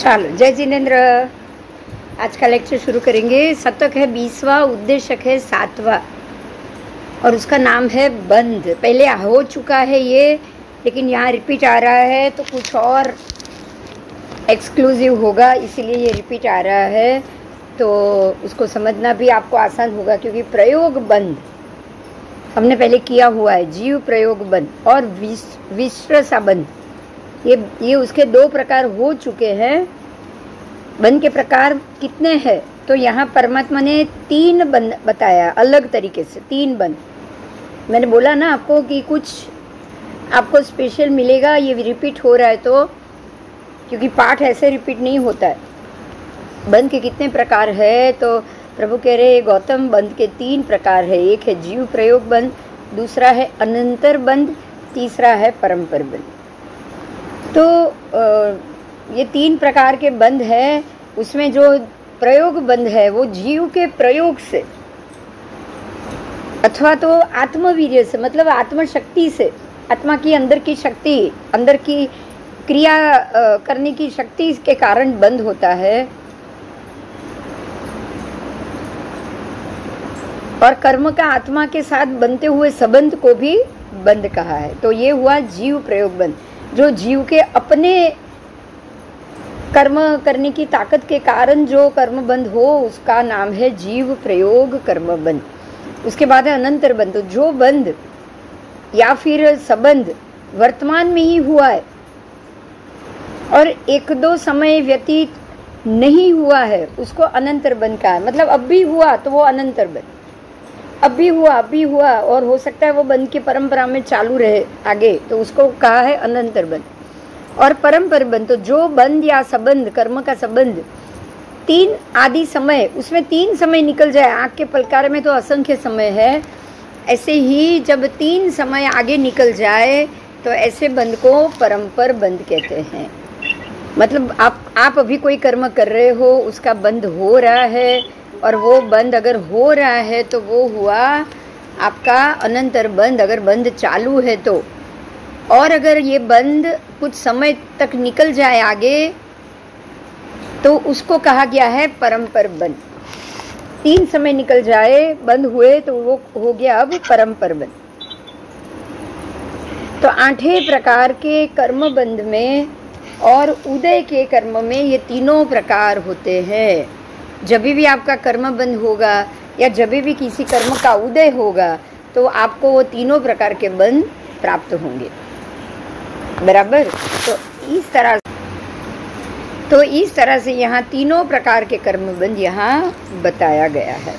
चलो, जय जिनेन्द्र। आज का लेक्चर शुरू करेंगे। शतक है बीसवा, उद्देशक है सातवा। और उसका नाम है बंद। पहले हो चुका है ये, लेकिन यहाँ रिपीट आ रहा है तो कुछ और एक्सक्लूसिव होगा, इसीलिए ये रिपीट आ रहा है। तो उसको समझना भी आपको आसान होगा, क्योंकि प्रयोग बंद। हमने पहले किया हुआ है, जीव प्रयोग बंद। और विश्व सा बंद। ये ये उसके दो प्रकार हो चुके हैं। बंद के प्रकार कितने हैं? तो यहाँ परमात्मा ने तीन बंद बताया, अलग तरीके से, तीन बंद मैंने बोला ना आपको कि कुछ आपको स्पेशल मिलेगा, ये रिपीट हो रहा है तो क्योंकि पाठ ऐसे रिपीट नहीं होता है। बंद के कितने प्रकार है? तो प्रभु कह रहे गौतम बंद के तीन प्रकार है। एक है जीव प्रयोग बंद दूसरा है अनंतर बंद तीसरा है परम्पर बंद तो ये तीन प्रकार के बंध है। उसमें जो प्रयोग बंध है, वो जीव के प्रयोग से अथवा तो आत्मवीर्य से मतलब आत्मशक्ति से, आत्मा की अंदर की शक्ति, अंदर की क्रिया करने की शक्ति के कारण बंद होता है। और कर्म का आत्मा के साथ बनते हुए संबंध को भी बंद कहा है। तो ये हुआ जीव प्रयोग बंद जो जीव के अपने कर्म करने की ताकत के कारण जो कर्म बंद हो, उसका नाम है जीव प्रयोग कर्म बंद। उसके बाद है अनंतर बंद। तो जो बंद या फिर संबंध वर्तमान में ही हुआ है और एक दो समय व्यतीत नहीं हुआ है, उसको अनंतर बंद का है। मतलब अब भी हुआ तो वो अनंतर बंद। अब भी हुआ अब भी हुआ और हो सकता है वो बंद की परंपरा में चालू रहे आगे तो उसको कहा है अनंतर बंद। और परम्पर बंद तो जो बंद या संबंध, कर्म का संबंध, तीन आदि समय, उसमें तीन समय निकल जाए, आग के पलकार में तो असंख्य समय है। ऐसे ही जब तीन समय आगे निकल जाए तो ऐसे बंद को परम्पर बंद कहते हैं। मतलब आप आप अभी कोई कर्म कर रहे हो, उसका बंद हो रहा है और वो बंद अगर हो रहा है तो वो हुआ आपका अनंतर बंद, अगर बंद चालू है तो। और अगर ये बंद कुछ समय तक निकल जाए आगे तो उसको कहा गया है परम्पर बंद। तीन समय निकल जाए, बंद हुए तो वो हो गया अब परम्पर बंद। तो आठे प्रकार के कर्म बंद में और उदय के कर्म में ये तीनों प्रकार होते हैं। जब भी आपका कर्म बंद होगा या जब भी किसी कर्म का उदय होगा तो आपको वो तीनों प्रकार के बंद प्राप्त होंगे। बराबर? तो इस तरह तो इस तरह से यहाँ तीनों प्रकार के कर्म बंद यहाँ बताया गया है।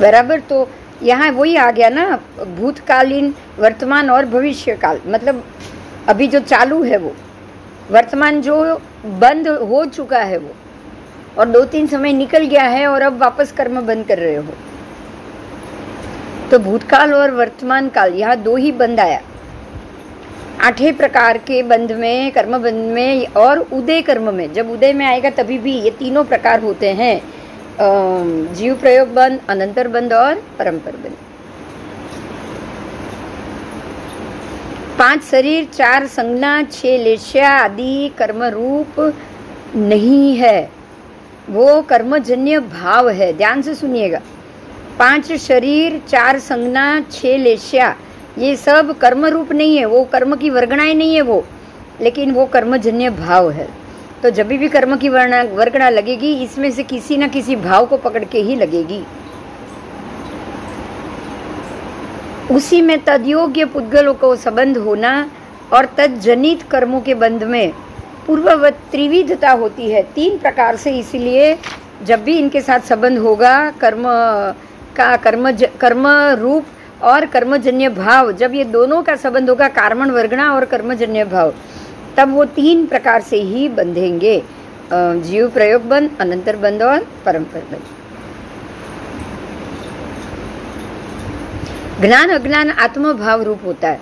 बराबर? तो यहाँ वही आ गया ना, भूतकालीन, वर्तमान और भविष्य काल मतलब अभी जो चालू है वो, वर्तमान जो बंद हो चुका है वो, और दो तीन समय निकल गया है और अब वापस कर्म बंद कर रहे हो। तो भूतकाल और वर्तमान काल, यहाँ दो ही बंद आया। आठे प्रकार के बंध में, कर्म बंध में और उदय कर्म में, जब उदय में आएगा तभी भी ये तीनों प्रकार होते हैं जीव प्रयोग बंद, अनंतर बंद और परम्पर बंद। पाँच शरीर, चार संज्ञा, छह लेश्या आदि कर्म रूप नहीं है। वो कर्मजन्य भाव है। ध्यान से सुनिएगा। पाँच शरीर, चार संज्ञा, छह लेश्या, ये सब कर्म रूप नहीं है। वो कर्म की वर्गणाएँ नहीं है वो, लेकिन वो कर्मजन्य भाव है। तो जब भी कर्म की वर्णा, वर्गणा लगेगी, इसमें से किसी न किसी भाव को पकड़ के ही लगेगी। उसी में तदयोग्य पुद्गलों को संबंध होना और तजनित कर्मों के बंध में पूर्ववत त्रिविधता होती है। तीन प्रकार से इसलिए जब भी इनके साथ संबंध होगा कर्म का कर्म ज, कर्म रूप और कर्मजन्य भाव जब ये दोनों का संबंध होगा कार्मण वर्गणा और कर्मजन्य भाव तब वो तीन प्रकार से ही बंधेंगे। जीव प्रयोग बंध अनंतर बंध और परम्पर बंध ज्ञान अज्ञान आत्म भाव रूप होता है।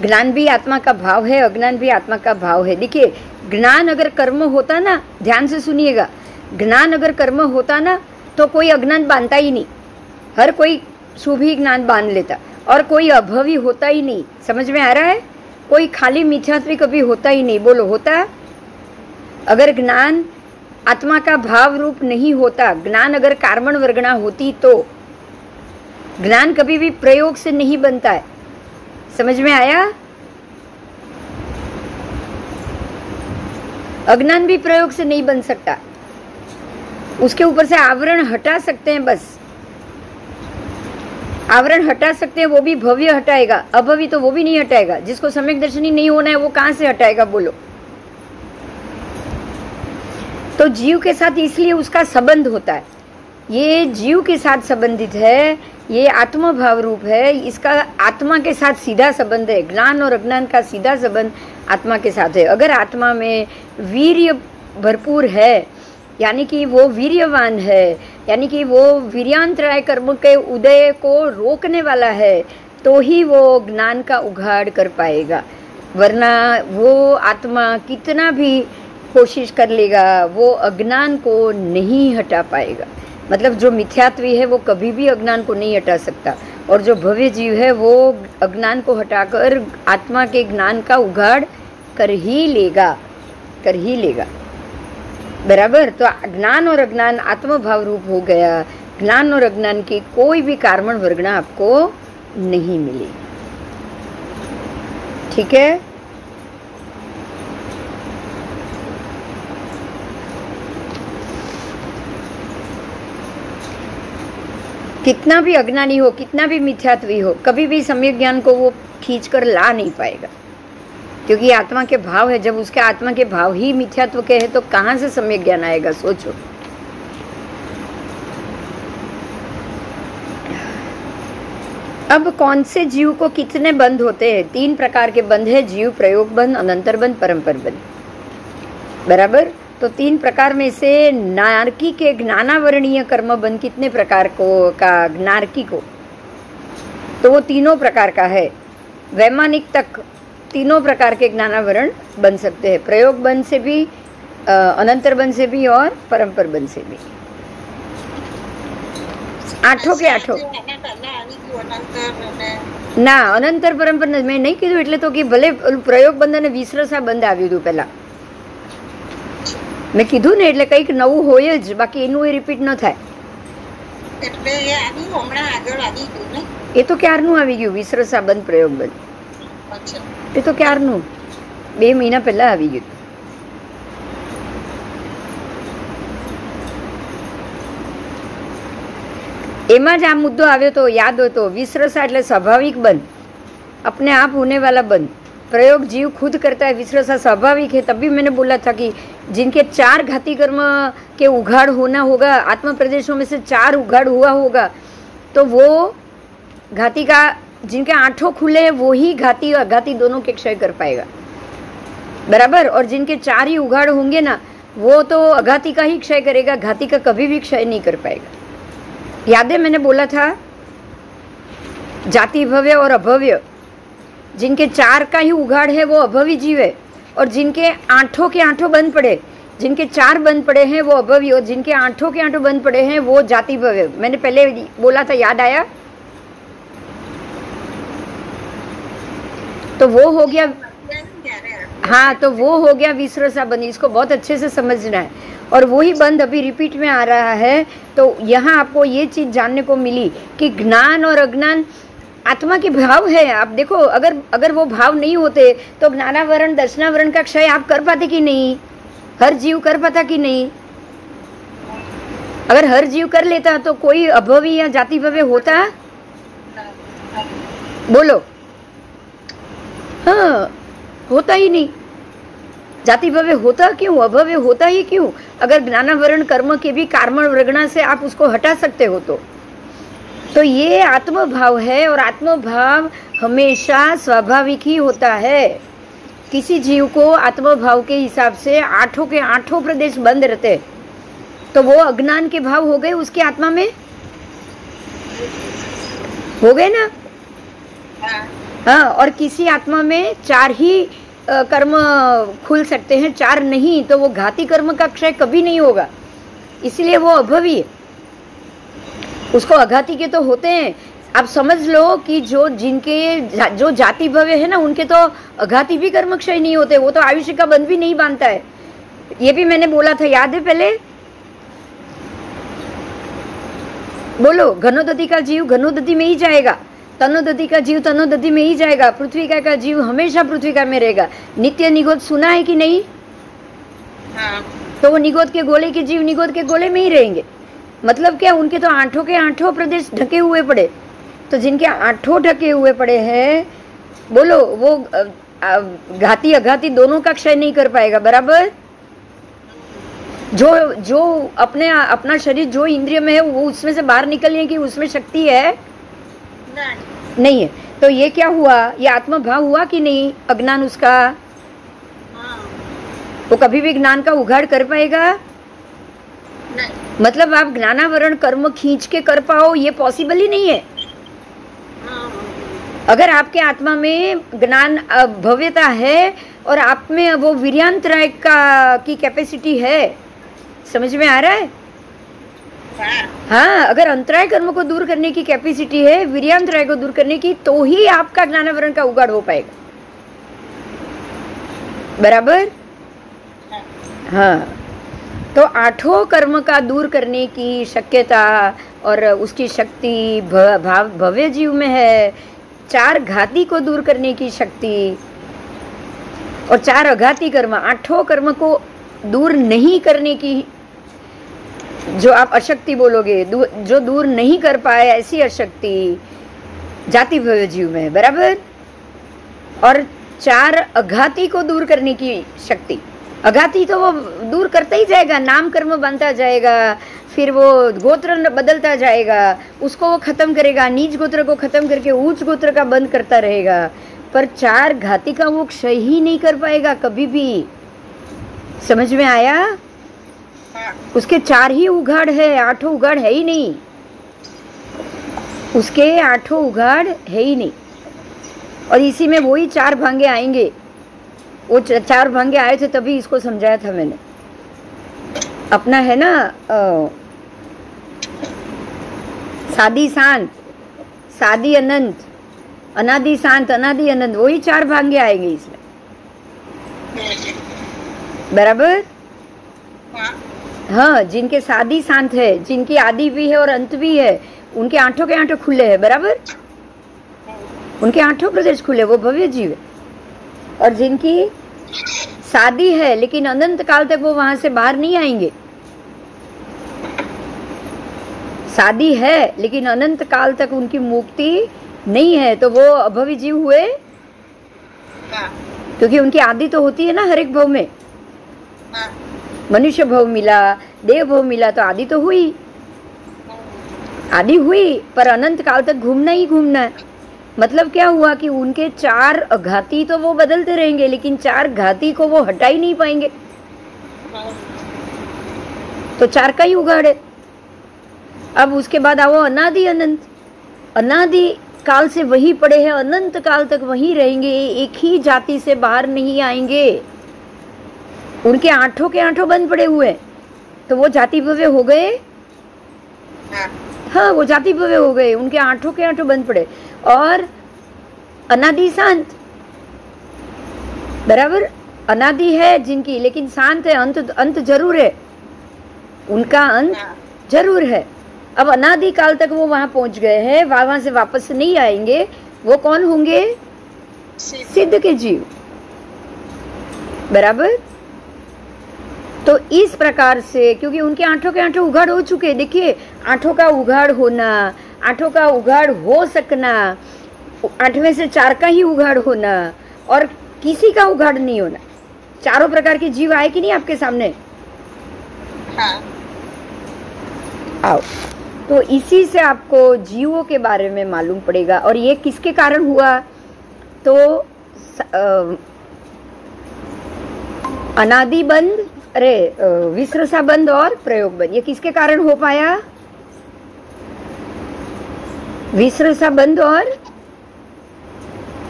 ज्ञान भी आत्मा का भाव है, अज्ञान भी आत्मा का भाव है। देखिए, ज्ञान अगर कर्म होता ना, ध्यान से सुनिएगा, ज्ञान अगर कर्म होता ना तो कोई अज्ञान बांधता ही नहीं। हर कोई ही ज्ञान बाँध लेता, और कोई अभवी होता ही नहीं। समझ में आ रहा है? कोई खाली मिथ्यात्व कभी होता ही नहीं। बोलो, होता अगर ज्ञान आत्मा का भाव रूप नहीं होता, ज्ञान अगर कार्बन वर्गणा होती तो ज्ञान कभी भी प्रयोग से नहीं बनता है। समझ में आया? अज्ञान भी प्रयोग से नहीं बन सकता। उसके ऊपर से आवरण हटा सकते हैं बस। आवरण हटा सकते हैं, वो भी भव्य हटाएगा। अभवी तो वो भी नहीं हटाएगा। जिसको सम्यक दर्शनी नहीं होना है, वो कहाँ से हटाएगा, बोलो। तो जीव के साथ इसलिए उसका संबंध होता है। ये जीव के साथ संबंधित है, ये आत्म भाव रूप है, इसका आत्मा के साथ सीधा संबंध है, ज्ञान और अज्ञान का सीधा संबंध आत्मा के साथ है। अगर आत्मा में वीर्य भरपूर है, यानी कि वो वीर्यवान है, यानी कि वो वीर्यांतराय कर्म के उदय को रोकने वाला है तो ही वो ज्ञान का उघाड़ कर पाएगा। वरना वो आत्मा कितना भी कोशिश कर लेगा, वो अज्ञान को नहीं हटा पाएगा। मतलब जो मिथ्यात्वी है, वो कभी भी अज्ञान को नहीं हटा सकता। और जो भव्य जीव है, वो अज्ञान को हटाकर आत्मा के ज्ञान का उघाड़ कर ही लेगा, कर ही लेगा। बराबर? तो ज्ञान और अज्ञान आत्मभाव रूप हो गया। ज्ञान और अज्ञान की कोई भी कार्बन वर्गना आपको नहीं मिली ठीक है? कितना भी अज्ञानी हो, कितना भी मिथ्यात्वी हो, कभी भी सम्यक ज्ञान को वो खींच कर ला नहीं पाएगा। क्योंकि आत्मा के भाव है, जब उसके आत्मा के भाव ही मिथ्यात्व के हैं तो कहाँ से सम्यक ज्ञान आएगा, सोचो। अब कौन से जीव को कितने बंद होते हैं? तीन प्रकार के बंद है, जीव प्रयोग बंद अनंतर बंद परंपर बंद बराबर? तो तीन प्रकार में से नारकी के ज्ञानावरणीय कर्म बंद कितने प्रकार को का नारकी को तो वो तीनों प्रकार का है वैमानिक तक तीनों प्रकार के ज्ञानावरण बन सकते हैं प्रयोग बंद से भी अनंतर बंद से भी और परंपर बंद से भी આઠો કે આઠો ના અનંતર પરંપર મેં નહીં કીધું એટલે તો કે ભલે પ્રયોગ બંધ અને વિસરસા બંધ આવ્યું હતું પહેલા મેં કીધું ને એટલે કંઈક નવું હોય જ બાકી એનું એ રિપીટ ન થાય. એ તો ક્યારનું આવી ગયું? વિસરસા બંધ પ્રયોગ બંધ. એ તો ક્યારનું? બે મહિના પહેલાં આવી ગયું. એમાં જ આ મુદ્દો આવ્યો તો યાદ હતો વિસરસા એટલે સ્વાભાવિક બંધ. અપને આપ હોનેવાલા બંધ. प्रयोग जीव खुद करता है विश्रसा स्वाभाविक है। तब भी मैंने बोला था कि जिनके चार घाती कर्म के उघाड़ होना होगा, आत्म प्रदेशों में से चार उघाड़ हुआ होगा तो वो घाती का, जिनके आठों खुले हैं, वो ही घाती और अघाती दोनों के क्षय कर पाएगा। बराबर? और जिनके चार ही उघाड़ होंगे ना, वो तो अघाती का ही क्षय करेगा, घाती का कभी भी क्षय नहीं कर पाएगा। याद है मैंने बोला था जाति भव्य और अभव्य। जिनके चार का ही उघाड़ है, वो अभवी जीव है और जिनके आठों के आठों बंद पड़े, जिनके चार बंद पड़े हैं, वो अभवी और जिनके आठों के आठों बंद पड़े हैं, वो जाति भव्य मैंने पहले बोला था, याद आया? तो वो हो गया हाँ तो वो हो गया विश्रसा बंद। इसको बहुत अच्छे से समझना है। और वही बंद अभी रिपीट में आ रहा है। तो यहाँ आपको ये चीज़ जानने को मिली कि ज्ञान और अज्ञान आत्मा के भाव है, आप देखो, अगर अगर वो भाव नहीं होते तो ज्ञानावरण, दर्शनावरण का क्षय आप कर पाते कि नहीं? हर जीव कर पाता कि नहीं? अगर हर जीव कर लेता तो कोई अभवी या जाति भव्य होता? बोलो। हाँ होता ही नहीं। जाति भव्य होता क्यों? अभव्य होता ही क्यों? अगर ज्ञानावरण, कर्म के भी कार्मण वर्गणा से आप उसको हटा सकते हो तो। तो ये आत्मभाव है और आत्मभाव हमेशा स्वाभाविक ही होता है। किसी जीव को आत्मभाव के हिसाब से आठों के आठों प्रदेश बंद रहते तो वो अज्ञान के भाव हो गए उसकी आत्मा में? हो गए ना? हाँ। और किसी आत्मा में चार ही कर्म खुल सकते हैं चार नहीं तो वो घाती कर्म का क्षय कभी नहीं होगा। इसलिए वो अभवी है। उसको अघाती के तो होते हैं। आप समझ लो कि जो जिनके जा, जो जाति भव्य है ना उनके तो अघाती भी कर्मक्षय नहीं होते वो तो आयुष्य का बंध भी नहीं बांधता है। ये भी मैंने बोला था याद है पहले? बोलो घनोदति का जीव घनोदति में ही जाएगा। तनोदति का जीव तनोदति में ही जाएगा। पृथ्वी का, का जीव हमेशा पृथ्वी का में रहेगा। नित्य निगोद सुना है कि नहीं? हाँ। तो वो निगोद के गोले के जीव निगोद के गोले में ही रहेंगे। मतलब क्या उनके तो आठों के आठों प्रदेश ढके हुए पड़े। तो जिनके आठों ढके हुए पड़े हैं बोलो वो घाती अघाती दोनों का क्षय नहीं कर पाएगा बराबर? जो जो अपने अपना शरीर जो इंद्रिय में है वो उसमें से बाहर निकलने की उसमें शक्ति है? नहीं। नहीं है। तो ये क्या हुआ? ये आत्मभाव हुआ कि नहीं अज्ञान उसका? हाँ। वो कभी भी ज्ञान का उघाड़ कर पाएगा? मतलब आप ज्ञानावरण कर्म खींच के कर पाओ, ये पॉसिबल ही नहीं है। अगर आपके आत्मा में ज्ञान भव्यता है और आप में वो वीर्यांतराय का, की कैपेसिटी है, समझ में आ रहा है? हाँ अगर अंतराय कर्म को दूर करने की कैपेसिटी है वीर्यांतराय को दूर करने की तो ही आपका ज्ञानावरण का उगाड़ हो पाएगा। बराबर? हाँ। तो आठों कर्म का दूर करने की शक्यता और उसकी शक्ति भाव, भव्य जीव में है। चार घाती को दूर करने की शक्ति और चार अघाती कर्म, आठों कर्म को दूर नहीं करने की जो आप अशक्ति बोलोगे जो दूर नहीं कर पाए ऐसी अशक्ति जाति भव्य जीव में बराबर? और चार अघाती को दूर करने की शक्ति। अघाती तो वो दूर करता ही जाएगा नाम कर्म बनता जाएगा, फिर वो गोत्र बदलता जाएगा, उसको वो खत्म करेगा, नीच गोत्र को खत्म करके ऊंच गोत्र का बंद करता रहेगा। पर चार घाती का वो क्षय ही नहीं कर पाएगा कभी भी। समझ में आया? उसके चार ही उघाड़ है, आठों उघाड़ है ही नहीं। उसके आठों उघाड़ है ही नहीं। और इसी में वही चार भांगे आएँगे। वो चार भांगे आए थे तभी इसको समझाया था मैंने। अपना है ना सादी शांत सादी अनंत अनादि शांत अनादि अनंत वही चार भांगे आएँगे इसमें। बराबर? हाँ। हाँ जिनके सादी शांत है जिनकी आदि भी है और अंत भी है उनके आठों के आठों खुले हैं बराबर? उनके आठों प्रदेश खुले वो भव्य जीव है। और जिनकी शादी है, लेकिन अनंत काल तक वो वहाँ से बाहर नहीं आएँगे। शादी है, लेकिन अनंत काल तक उनकी मुक्ति नहीं है तो वो अभवी जीव हुए। क्योंकि उनकी आदि तो होती है ना हर एक भव में। मनुष्य भव मिला, देव भव मिला तो आदि तो हुई। आदि हुई, पर अनंत काल तक घूमना ही घूमना है। मतलब क्या हुआ कि उनके चार घाती तो वो बदलते रहेंगे लेकिन चार घाती को वो हटा ही नहीं पाएँगे। तो चार का ही उगाड़ अब उसके बाद आओ अनादि अनंत। अनादि काल से वही पड़े हैं अनंत काल तक वही रहेंगे एक ही जाति से बाहर नहीं आएँगे। उनके आठों के आठों बंद पड़े हुए तो वो जाति भव्य हो गए? हाँ। हाँ वो जाति भव्य हो गए उनके आठों के आठों बंद पड़े। और अनादि शांत। बराबर अनादि है जिनकी लेकिन शांत है अंत अंत ज़रूर है। उनका अंत हाँ। ज़रूर है। अब अनादि काल तक वो वहाँ पहुँच गए हैं वहाँ वहाँ से वापस नहीं आएँगे। वो कौन होंगे? सिद्ध। सिद्ध के जीव। बराबर? तो इस प्रकार से क्योंकि उनके आठों के आठों उघाड़ हो चुके देखिए आठों का उघाड़ होना आठों का उघाड़ हो सकना। आठवें से चार का ही उघाड़ होना और किसी का उघाड़ नहीं होना। चारों प्रकार के जीव आए कि नहीं आपके सामने? हाँ। आओ। तो इसी से आपको जीवों के बारे में मालूम पड़ेगा। और ये किसके कारण हुआ? तो स- अनादि बंद अरे विश्रसा बंद और प्रयोग बंद ये किसके कारण हो पाया? विश्रसा बंद और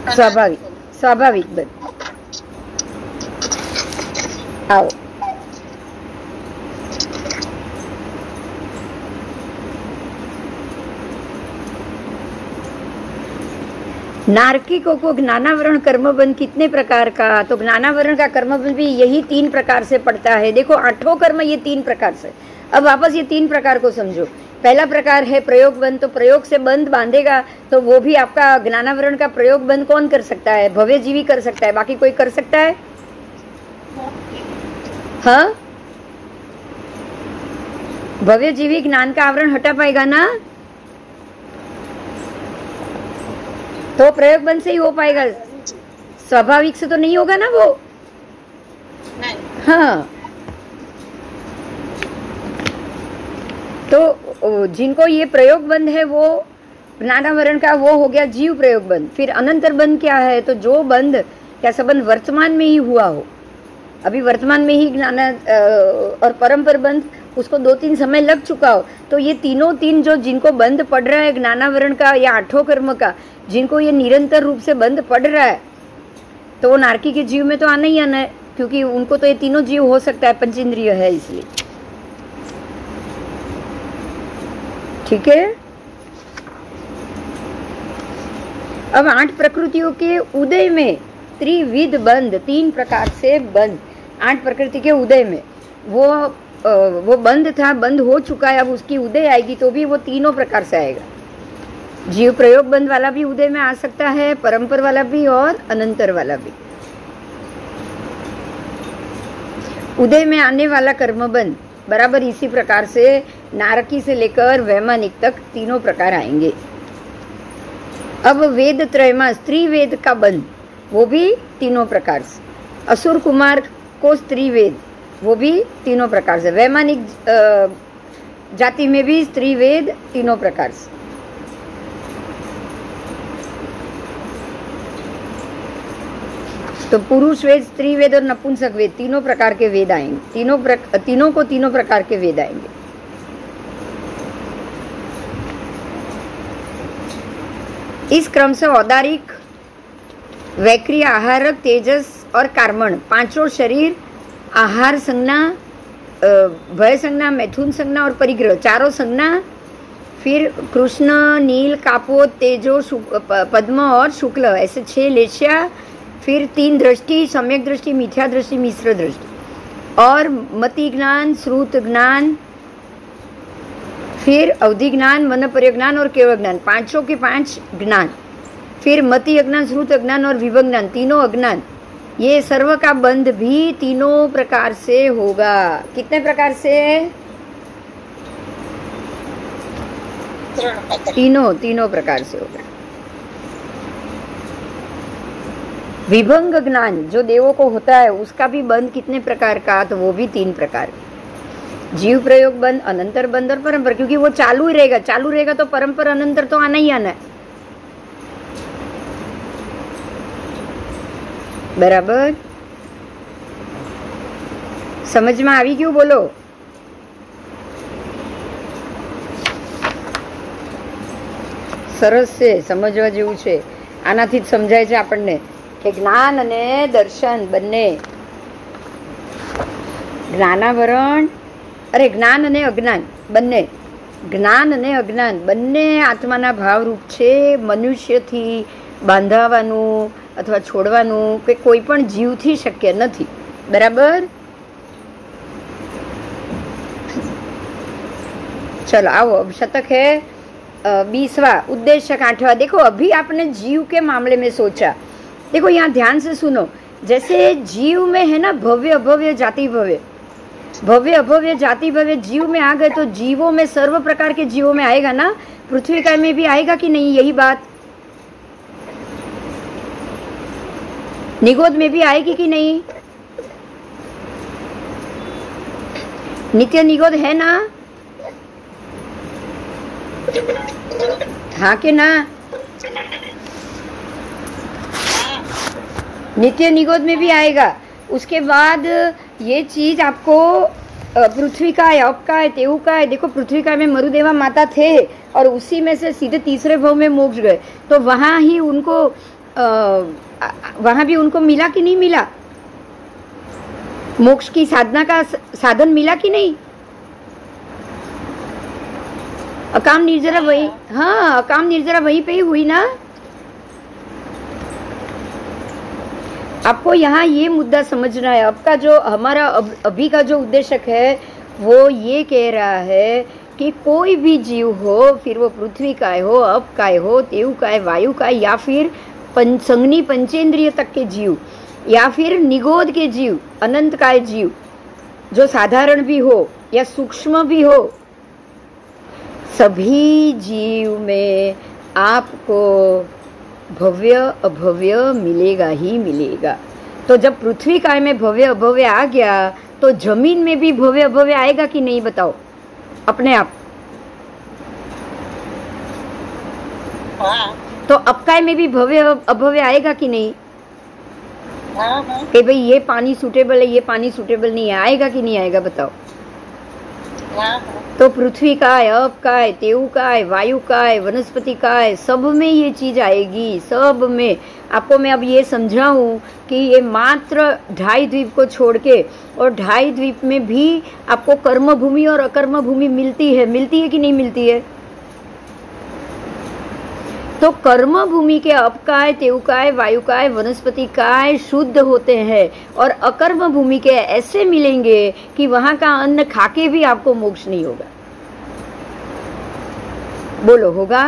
स्वाभाविक स्वाभाविक बंद आओ नारकिकों को ज्ञानावरण कर्मबंध कितने प्रकार का तो ज्ञानावरण का कर्मबंध भी यही तीन प्रकार से पड़ता है देखो आठों कर्म ये तीन प्रकार से अब वापस ये तीन प्रकार को समझो पहला प्रकार है प्रयोग बंद तो प्रयोग से बंद बांधेगा तो वो भी आपका ज्ञानावरण का प्रयोग बंद कौन कर सकता है? भव्य जीवी कर सकता है बाकी कोई कर सकता है? हाँ? भव्य जीवी ज्ञान का आवरण हटा पाएगा ना? तो प्रयोग बंद से ही हो पाएगा। स्वाभाविक से तो नहीं होगा ना वो? नहीं। हाँ। तो जिनको ये प्रयोग बंद है, वो ज्ञानावरण का वो हो गया जीव प्रयोग बंद फिर अनंतर बंद क्या है? तो जो बंद क्या संबंध वर्तमान में ही हुआ हो। अभी वर्तमान में ही ज्ञान और परम्पर बंद उसको दो तीन समय लग चुका हो। तो ये तीनों तीन जो जिनको बंद पड़ रहा है ज्ञानावरण का या आठों कर्म का, जिनको ये निरंतर रूप से बंद पड़ रहा है तो वो नारकी के जीव में तो आना ही आना है, क्योंकि उनको तो ये तीनों जीव हो सकता है, पंचेंद्रिय है इसलिए। ठीक है? अब आठ प्रकृतियों के उदय में त्रिविध बंद तीन प्रकार से बंद आठ प्रकृति के उदय में। वो वो बंद था बंद हो चुका है, अब उसकी उदय आएगी तो भी वो तीनों प्रकार से आएगा। जीव प्रयोग बंद वाला भी उदय में आ सकता है, परंपर वाला भी और अनंतर वाला भी। उदय में आने वाला कर्मबंध बराबर इसी प्रकार से नारकी से लेकर वैमानिक तक तीनों प्रकार आएँगे। अब वेद त्रयमा, स्त्री वेद का बंध वो भी तीनों प्रकार से। असुर कुमार को स्त्री वेद, वो भी तीनों प्रकार से। वैमानिक जाति में भी स्त्री वेद तीनों प्रकार से। तो पुरुष वेद, स्त्री वेद और नपुंसक वेद तीनों प्रकार के वेद आएँगे। तीनों तीनों को तीनों प्रकार के वेद आएँगे। इस क्रम से औदारिक, वैक्रिय, आहारक, तेजस और कार्मण, पाँचों शरीर, आहार संज्ञा भय संज्ञा, मैथुन संज्ञा और परिग्रह, चारों संज्ञा, फिर कृष्ण, नील, कापोत, तेजो पद्म और शुक्ल, ऐसे छह लेशिया फिर तीन दृष्टि सम्यक दृष्टि मिथ्या दृष्टि मिश्र दृष्टि। और मति ज्ञान श्रुत ज्ञान फिर अवधि ज्ञान मन ज्ञान और केवल ज्ञान। पाँचों के पाँच ज्ञान। फिर मति अज्ञान श्रुत अज्ञान और विभव ज्ञान तीनों अज्ञान। ये सर्व का बंध भी तीनों प्रकार से होगा। कितने प्रकार से? तीनों तीनों प्रकार से होगा। विभंग ज्ञान जो देवों को होता है उसका भी बंध कितने प्रकार का तो वो भी तीन प्रकार जीव प्रयोग बंद अनंतर बंद और परंपर क्योंकि वो चालू ही रहेगा चालू रहेगा तो परंपर अनंतर तो आना ही आना है બરાબર સમજમાં આવી ગયું બોલો સરસ છે સમજવા જેવું છે આનાથી જ સમજાય છે આપણને કે જ્ઞાન અને દર્શન બંને જ્ઞાનાવરણ અરે જ્ઞાન અને અજ્ઞાન બંને જ્ઞાન અને અજ્ઞાન બંને આત્માના ભાવરૂપ છે મનુષ્યથી બાંધાવાનું અથવા છોડવાનું કે કોઈ પણ જીવથી શક્ય નથી બરાબર चलो आओ अब शतक है बीसवा उद्देश्य आठवा देखो अभी आपने जीव के मामले में सोचा देखो, यहाँ ध्यान से सुनो। जैसे जीव में है ना, भव्य अभव्य, जाति भव्य। भव्य अभव्य, जाति भव्य जीव में आ गए तो जीवों में, सर्व प्रकार के जीवों में आएगा ना? पृथ्वी का में भी आएगा कि नहीं? यही बात। निगोद में भी आएगी कि नहीं? नित्य निगोद है ना? हाँ के ना? नित्य निगोद में भी आएगा। उसके बाद ये चीज़ आपको पृथ्वी का है अप का है तेऊ का है। देखो पृथ्वी का में मरुदेवा माता थे और उसी में से सीधे तीसरे भाव में मोक्ष गए। तो वहाँ ही उनको वहाँ भी उनको मिला कि नहीं मिला? मोक्ष की साधना का साधन मिला कि नहीं? अकाम निर्जरा वही हाँ अकाम निर्जरा वहीं पे ही हुई ना? आपको यहाँ ये मुद्दा समझना है। आपका जो हमारा अब, अभी का जो उद्देश्य है वो ये कह रहा है कि कोई भी जीव हो फिर वो पृथ्वी काय हो अप काय हो तेव काय वायु काय या फिर पंच संगनी पंचेंद्रिय तक के जीव या फिर निगोद के जीव अनंत काय जीव जो साधारण भी हो या सूक्ष्म भी हो सभी जीव में आपको भव्य अभव्य मिलेगा ही मिलेगा। तो जब पृथ्वी काय में भव्य अभव्य आ गया तो ज़मीन में भी भव्य अभव्य आएगा कि नहीं बताओ? अपने आप। तो अपकाय में भी भव्य अभव्य आएगा कि नहीं? हाँ हाँ। कि भाई ये पानी सूटेबल है ये पानी सूटेबल नहीं है आएगा कि नहीं आएगा बताओ? तो पृथ्वी काय अप काय तेऊ है, वायु का है, वनस्पति का है, सब में ये चीज़ आएगी, सब में। आपको मैं अब ये समझाऊं कि ये मात्र ढाई द्वीप को छोड़ के और ढाई द्वीप में भी आपको कर्म भूमि और अकर्म भूमि मिलती है। मिलती है कि नहीं मिलती है? तो कर्म भूमि के अपकाय तेवकाय वायुकाय वनस्पति काय शुद्ध होते हैं और अकर्म भूमि के ऐसे मिलेंगे कि वहाँ का अन्न खाके भी आपको मोक्ष नहीं होगा। बोलो होगा?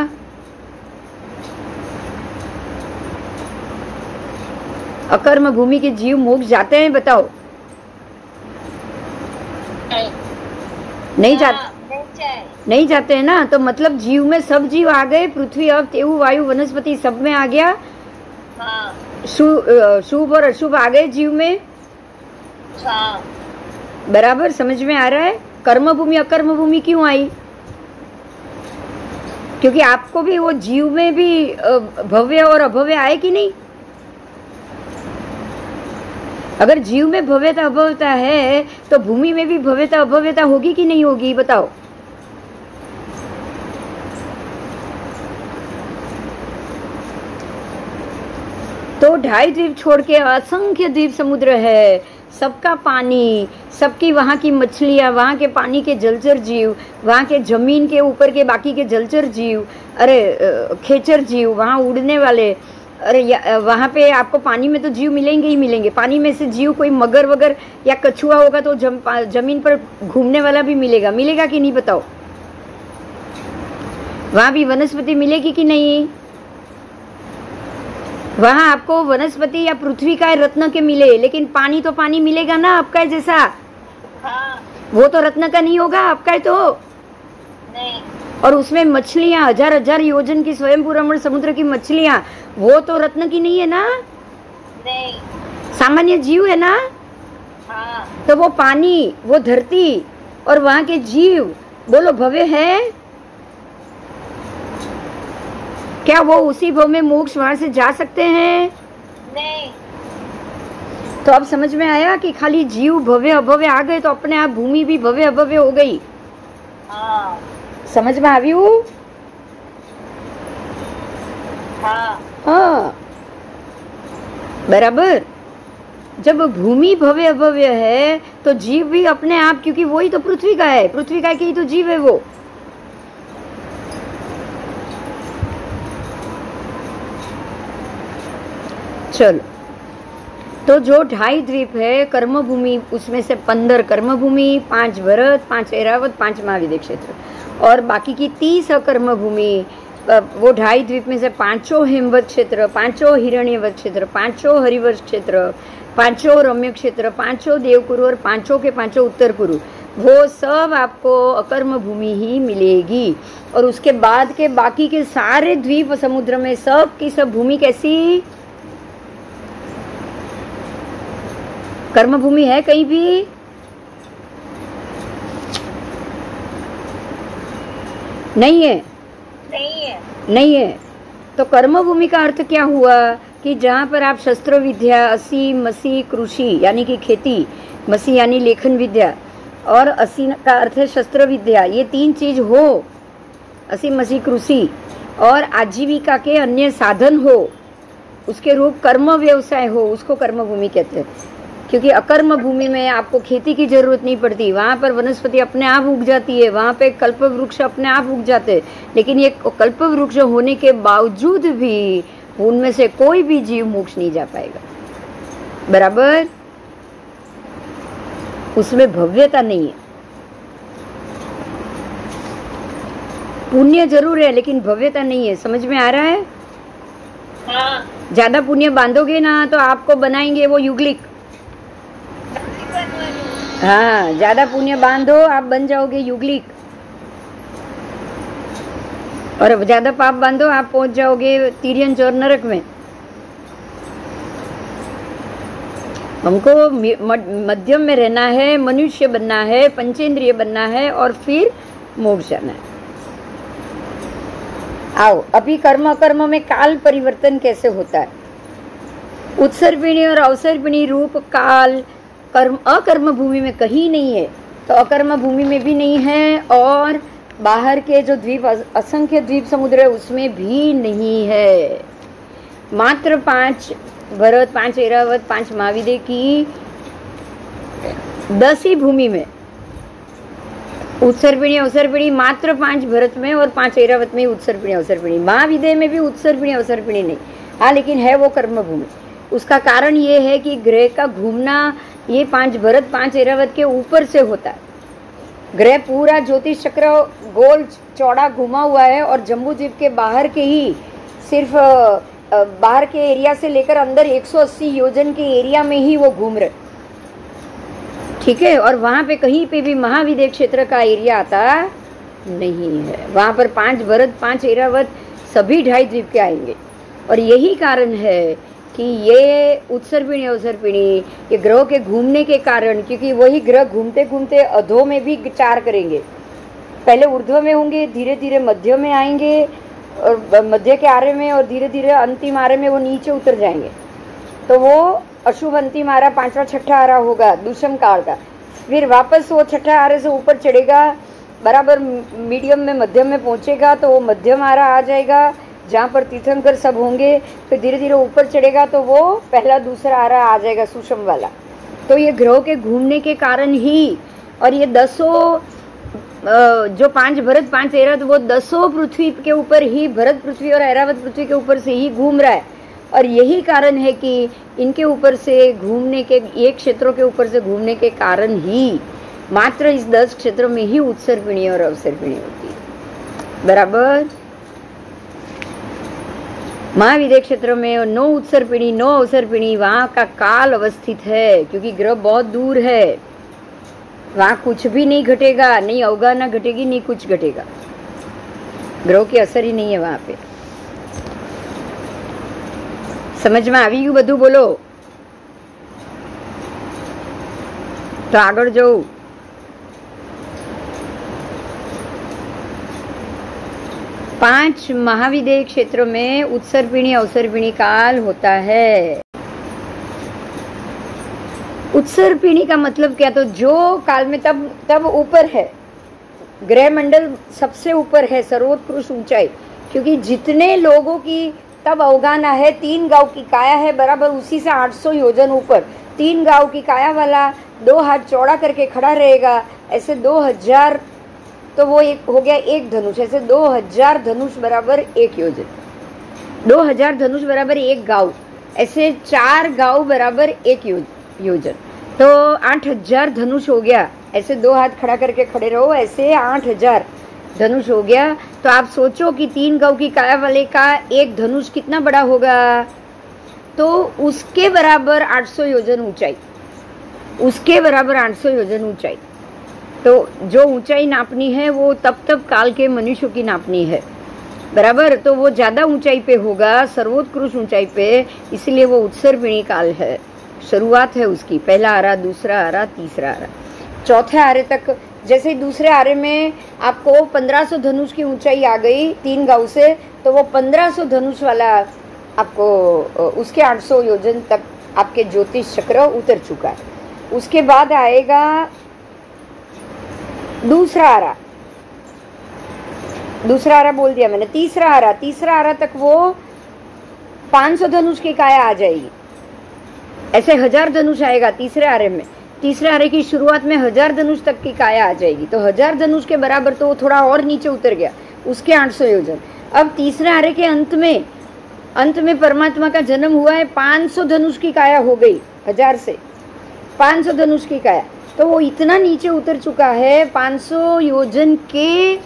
अकर्म भूमि के जीव मोक्ष जाते हैं बताओ। नहीं। जाते? हाँ, नहीं जाते हैं ना तो मतलब जीव में सब जीव आ गए पृथ्वी अब तेऊ वायु वनस्पति सब में आ गया। हाँ। शुभ और अशुभ आ गए जीव में। हाँ बराबर समझ में आ रहा है? कर्म भूमि अकर्म भूमि क्यों आई? क्योंकि आपको भी वो जीव में भी भव्य और अभव्य आए कि नहीं? अगर जीव में भव्यता अभव्यता है तो भूमि में भी भव्यता अभव्यता होगी कि नहीं होगी बताओ। ढाई द्वीप छोड़ के असंख्य द्वीप समुद्र है। सबका पानी सबकी वहाँ की मछलियाँ वहाँ के पानी के जलचर जीव वहाँ के ज़मीन के ऊपर के बाकी के जलचर जीव अरे खेचर जीव वहाँ उड़ने वाले अरे वहाँ पे आपको पानी में तो जीव मिलेंगे ही मिलेंगे। पानी में से जीव कोई मगर वगर या कछुआ होगा तो जम, ज़मीन पर घूमने वाला भी मिलेगा। मिलेगा कि नहीं बताओ? वहाँ भी वनस्पति मिलेगी कि नहीं? वहाँ आपको वनस्पति या पृथ्वी का रत्न के मिले लेकिन पानी तो पानी मिलेगा ना आपका जैसा? हाँ। वो तो रत्न का नहीं होगा आपका तो? नहीं। और उसमें मछलियाँ हज़ार हज़ार योजन की स्वयं समुद्र की मछलियाँ वो तो रत्न की नहीं है ना? नहीं। सामान्य जीव है ना? हाँ। तो वो पानी वो धरती और वहाँ के जीव बोलो भव्य है? क्या वो उसी भव में मोक्ष वहाँ से जा सकते हैं? नहीं। तो अब समझ में आया कि खाली जीव भव्य अभव्य आ गए तो अपने आप भूमि भी भव्य अभव्य हो गई। आ, समझ में आवी हूँ? हाँ। हाँ। बराबर। जब भूमि भव्य अभव्य है तो जीव भी अपने आप क्योंकि वही तो पृथ्वी का है। पृथ्वी का ही तो जीव है वो। चलो। तो जो ढाई द्वीप है कर्म भूमि उसमें से पंद्रह कर्म भूमि पाँच भरत, पाँच ऐरावत, पाँच महाविद्य क्षेत्र। और बाकी की तीस अकर्म भूमि वो ढाई द्वीप में से पाँचों हेमवत क्षेत्र, पाँचों हिरण्यवत क्षेत्र, पाँचों हरिवत क्षेत्र, पाँचों रम्य क्षेत्र, पाँचों देवकुरु और पाँचों के पाँचों उत्तर कुरु वो सब आपको अकर्म भूमि ही मिलेगी। और उसके बाद के बाकी के सारे द्वीप समुद्र में, सब की सब भूमि कैसी? कर्म भूमि है कहीं भी? नहीं है? नहीं है। नहीं है। तो कर्म भूमि का अर्थ क्या हुआ? कि जहाँ पर आप शस्त्र विद्या असी मसी कृषि यानी कि खेती मसी यानी लेखन विद्या और असी का अर्थ है शस्त्र विद्या ये तीन चीज़ हो। असी मसी कृषि और आजीविका के अन्य साधन हो। उसके रूप कर्म व्यवसाय हो उसको कर्म भूमि कहते हैं। क्योंकि अकर्म भूमि में आपको खेती की ज़रूरत नहीं पड़ती। वहाँ पर वनस्पति अपने आप उग जाती है वहाँ पे कल्प वृक्ष अपने आप उग जाते हैं। लेकिन ये कल्प वृक्ष होने के बावजूद भी उनमें से कोई भी जीव मोक्ष नहीं जा पाएगा। बराबर? उसमें भव्यता नहीं है। पुण्य ज़रूर है लेकिन भव्यता नहीं है। समझ में आ रहा है? हाँ। ज़्यादा पुण्य बांधोगे ना तो आपको बनाएँगे वो युगलिक। हाँ ज़्यादा पुण्य बांधो, आप बन जाओगे युगलिक। और ज़्यादा पाप बांधो, आप पहुँच जाओगे तिरियंच और नरक में। हमको मध्यम में रहना है, मनुष्य बनना है, पंचेंद्रिय बनना है, और फिर मोक्ष जाना है। आओ, अभी कर्म कर्म में काल परिवर्तन कैसे होता है? उत्सर्पिणी और अवसर्पिणी रूप, काल कर्म अकर्म भूमि में कहीं नहीं है तो अकर्म भूमि में भी नहीं है और बाहर के जो द्वीप असंख्य द्वीप समुद्र है, उसमें भी नहीं है। मात्र पाँच भरत, पाँच एरावत पाँच महाविदे की दस ही भूमि में, उत्सर्पिणी, अवसर्पिणी मात्र पाँच भरत में और पाँच एरावत में उत्सर्पिणी, अवसर्पिणी। महाविदय में भी उत्सर्पिणी, अवसर्पिणी नहीं। हाँ लेकिन है वो कर्म भूमि उसका कारण ये है कि ग्रह का घूमना ये पाँच भरत पाँच एरावत के ऊपर से होता है। ग्रह पूरा ज्योतिष चक्र, गोल चौड़ा घुमा हुआ है और जम्बू द्वीप के बाहर के ही सिर्फ़ बाहर के एरिया से लेकर अंदर 180 योजन के एरिया में ही वो घूम रहे। ठीक है? और वहाँ पे कहीं पे भी महाविदय क्षेत्र का एरिया आता नहीं है। वहाँ पर पाँच भरत पाँच एरावत सभी ढाई द्वीप के आएँगे। और यही कारण है कि ये उत्सर्पिणी, अवसर्पिणी, ये ग्रह के घूमने के कारण, क्योंकि वही ग्रह घूमते घूमते अधो में भी चार करेंगे। पहले ऊर्ध्व में होंगे धीरे धीरे मध्य में आएँगे, और मध्य के आरे में और धीरे धीरे अंतिम आरे में वो नीचे उतर जाएँगे। तो वो अशुभ अंतिम आरा, पांचवा छठा आरा होगा दूषम काल का। फिर वापस वो छठा आरे से ऊपर चढ़ेगा, बराबर मीडियम में मध्यम में पहुंचेगा तो वो मध्यम आरा आ जाएगा। जहाँ पर तीर्थंकर सब होंगे फिर धीरे धीरे ऊपर चढ़ेगा तो वो पहला दूसरा आरा आ जाएगा सुषम वाला। तो ये ग्रहों के घूमने के कारण ही, और ये दसों जो पाँच भरत, पाँच ऐरावत, वो दसों पृथ्वी के ऊपर ही, भरत पृथ्वी और ऐरावत पृथ्वी के ऊपर से ही घूम रहा है। और यही कारण है कि इनके ऊपर से घूमने के, ये क्षेत्रों के ऊपर से घूमने के कारण ही, मात्र इस दस क्षेत्रों में ही उत्सर्पिणी और अवसर्पिणी होती है। बराबर? महाविदय क्षेत्र में और नो उत्सर्पिणी नो अवसर्पिणी वहां का काल अवस्थित है क्योंकि ग्रह बहुत दूर है वहां कुछ भी नहीं घटेगा नहीं अवगाना घटेगी नहीं कुछ घटेगा ग्रह की असर ही नहीं है वहां पे સમજમાં આવી ગયું બધું બોલો તો આગળ જવું पाँच महाविदेय क्षेत्रों में उत्सर्पिणी, अवसर्पिणी काल होता है। उत्सर्पिणी का मतलब क्या? तो जो काल में तब तब ऊपर है। ग्रह मंडल सबसे ऊपर है सर्वोत्कृष्ट ऊंचाई। क्योंकि जितने लोगों की तब अवगाना है, तीन गाँव की काया है, बराबर उसी से 800 योजन ऊपर। तीन गाँव की काया वाला दो हाथ चौड़ा करके खड़ा रहेगा, ऐसे 2000 तो वो एक हो गया एक धनुष, ऐसे 2000 धनुष बराबर एक योजन 2000 धनुष बराबर एक गाँव, ऐसे चार गाँव बराबर एक योजन। तो 8000 धनुष हो गया, ऐसे दो हाथ खड़ा करके खड़े रहो, ऐसे 8000 धनुष हो गया। तो आप सोचो कि तीन गौ की काया वाले का एक धनुष कितना बड़ा होगा। तो उसके बराबर 800 योजन ऊंचाई, उसके बराबर 800 योजन ऊंचाई। तो जो ऊंचाई नापनी है, वो तब तब काल के मनुष्यों की नापनी है। बराबर? तो वो ज़्यादा ऊंचाई पे होगा, सर्वोत्कृष्ट ऊंचाई पे, इसलिए वो उत्सर्पिणी काल है। शुरुआत है उसकी, पहला आरा, दूसरा आरा, तीसरा आरा। चौथे आरे तक, जैसे दूसरे आरे में आपको 1500 धनुष की ऊंचाई आ गई तीन गाँव से तो वो 1500 धनुष वाला आपको उसके 800 योजन तक आपके ज्योतिष चक्र उतर चुका है। उसके बाद आएगा दूसरा आरा। दूसरा आरा बोल दिया मैंने। तीसरा आरा। तीसरा आरा तक वो 500 धनुष की काया आ जाएगी। ऐसे हज़ार धनुष आएगा तीसरे आरे में। तीसरे आरे की शुरुआत में हज़ार धनुष तक की काया आ जाएगी। तो हज़ार धनुष के बराबर तो वो थोड़ा और नीचे उतर गया। उसके 800 योजन। अब तीसरे आरे के अंत में अंत में परमात्मा का जन्म हुआ है। 500 धनुष की काया हो गई हज़ार से। 500 धनुष की काया। तो वो इतना नीचे उतर चुका है 500 योजन के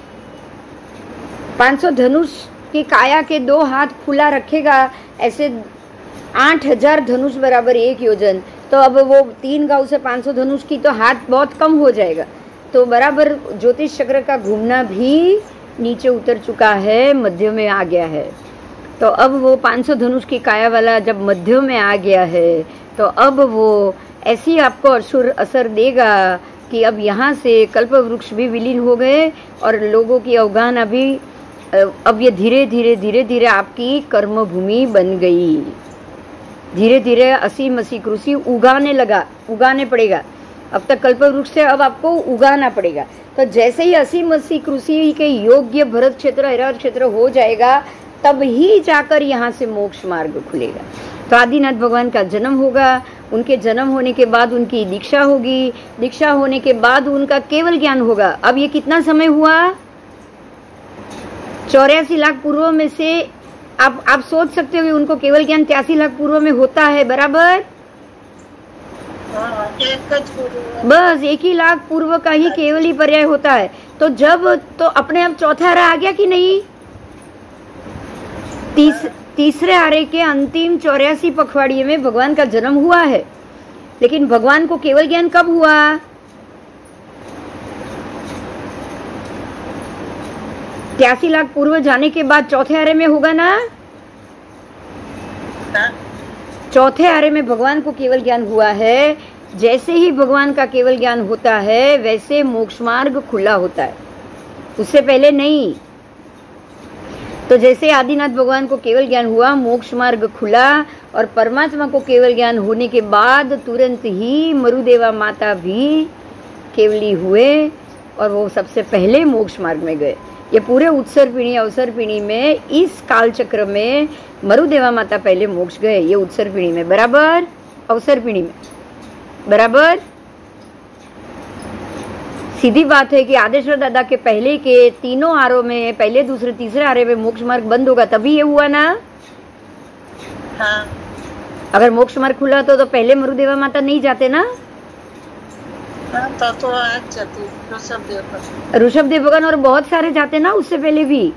500 धनुष की काया के दो हाथ खुला रखेगा, ऐसे आठ हज़ार धनुष बराबर एक योजन। तो अब वो तीन गाँव से 500 धनुष की तो हाथ बहुत कम हो जाएगा। तो बराबर ज्योतिष चक्र का घूमना भी नीचे उतर चुका है, मध्य में आ गया है। तो अब वो 500 धनुष की काया वाला जब मध्य में आ गया है तो अब वो ऐसी आपको असुर असर देगा कि अब यहाँ से कल्प वृक्ष भी विलीन हो गए और लोगों की अवगाहना भी अब ये धीरे धीरे धीरे धीरे आपकी कर्म भूमि बन गई। धीरे धीरे असी मसी कृषि उगाने लगा, उगाने पड़ेगा। अब तक कल्प वृक्ष से अब आपको उगाना पड़ेगा। तो जैसे ही असी मसी कृषि के योग्य भरत क्षेत्र हिरावत क्षेत्र हो जाएगा, तब ही जाकर यहाँ से मोक्ष मार्ग खुलेगा। तो आदिनाथ भगवान का जन्म होगा उनके जन्म होने के बाद उनकी दीक्षा होगी। दीक्षा होने के बाद उनका केवल ज्ञान होगा। अब ये कितना समय हुआ? चौरासी लाख पूर्व में से आप आप सोच सकते हो उनको केवल ज्ञान तिरासी लाख पूर्व में होता है बराबर? हाँ, बस एक ही लाख पूर्व का ही केवल ही पर्याय होता है। तो जब तो अपने आप चौथा आरा आ गया कि नहीं? तीस, तीसरे आरे के अंतिम चौरासी पखवाड़िये में भगवान का जन्म हुआ है। लेकिन भगवान को केवल ज्ञान कब हुआ? तिरासी लाख पूर्व जाने के बाद चौथे आर्य में होगा ना? चौथे आर्य में भगवान को केवल ज्ञान हुआ है। जैसे ही भगवान का केवल ज्ञान होता है, वैसे मोक्ष मार्ग खुला होता है। उससे पहले नहीं। तो जैसे आदिनाथ भगवान को केवल ज्ञान हुआ, मोक्ष मार्ग खुला और परमात्मा को केवल ज्ञान होने के बाद तुरंत ही मरुदेवा माता भी केवली हुए और वो सबसे पहले मोक्ष मार्ग में गए। ये पूरे उत्सर पीढ़ी, अवसर पीढ़ी में, इस काल चक्र में मरुदेवा माता पहले मोक्ष गए, ये उत्सर पीढ़ी में। बराबर, अवसर पीढ़ी में। बराबर? सीधी बात है कि आदेश्वर दादा के पहले के तीनों आरों में पहले दूसरे तीसरे आरे में मोक्ष मार्ग बंद होगा तभी ये हुआ ना? हाँ। अगर मोक्ष मार्ग खुला तो, तो पहले मरुदेवा माता नहीं जाते ना? हाँ, तो तो ऋषभ देव भगवान और बहुत सारे जाते ना उससे पहले भी?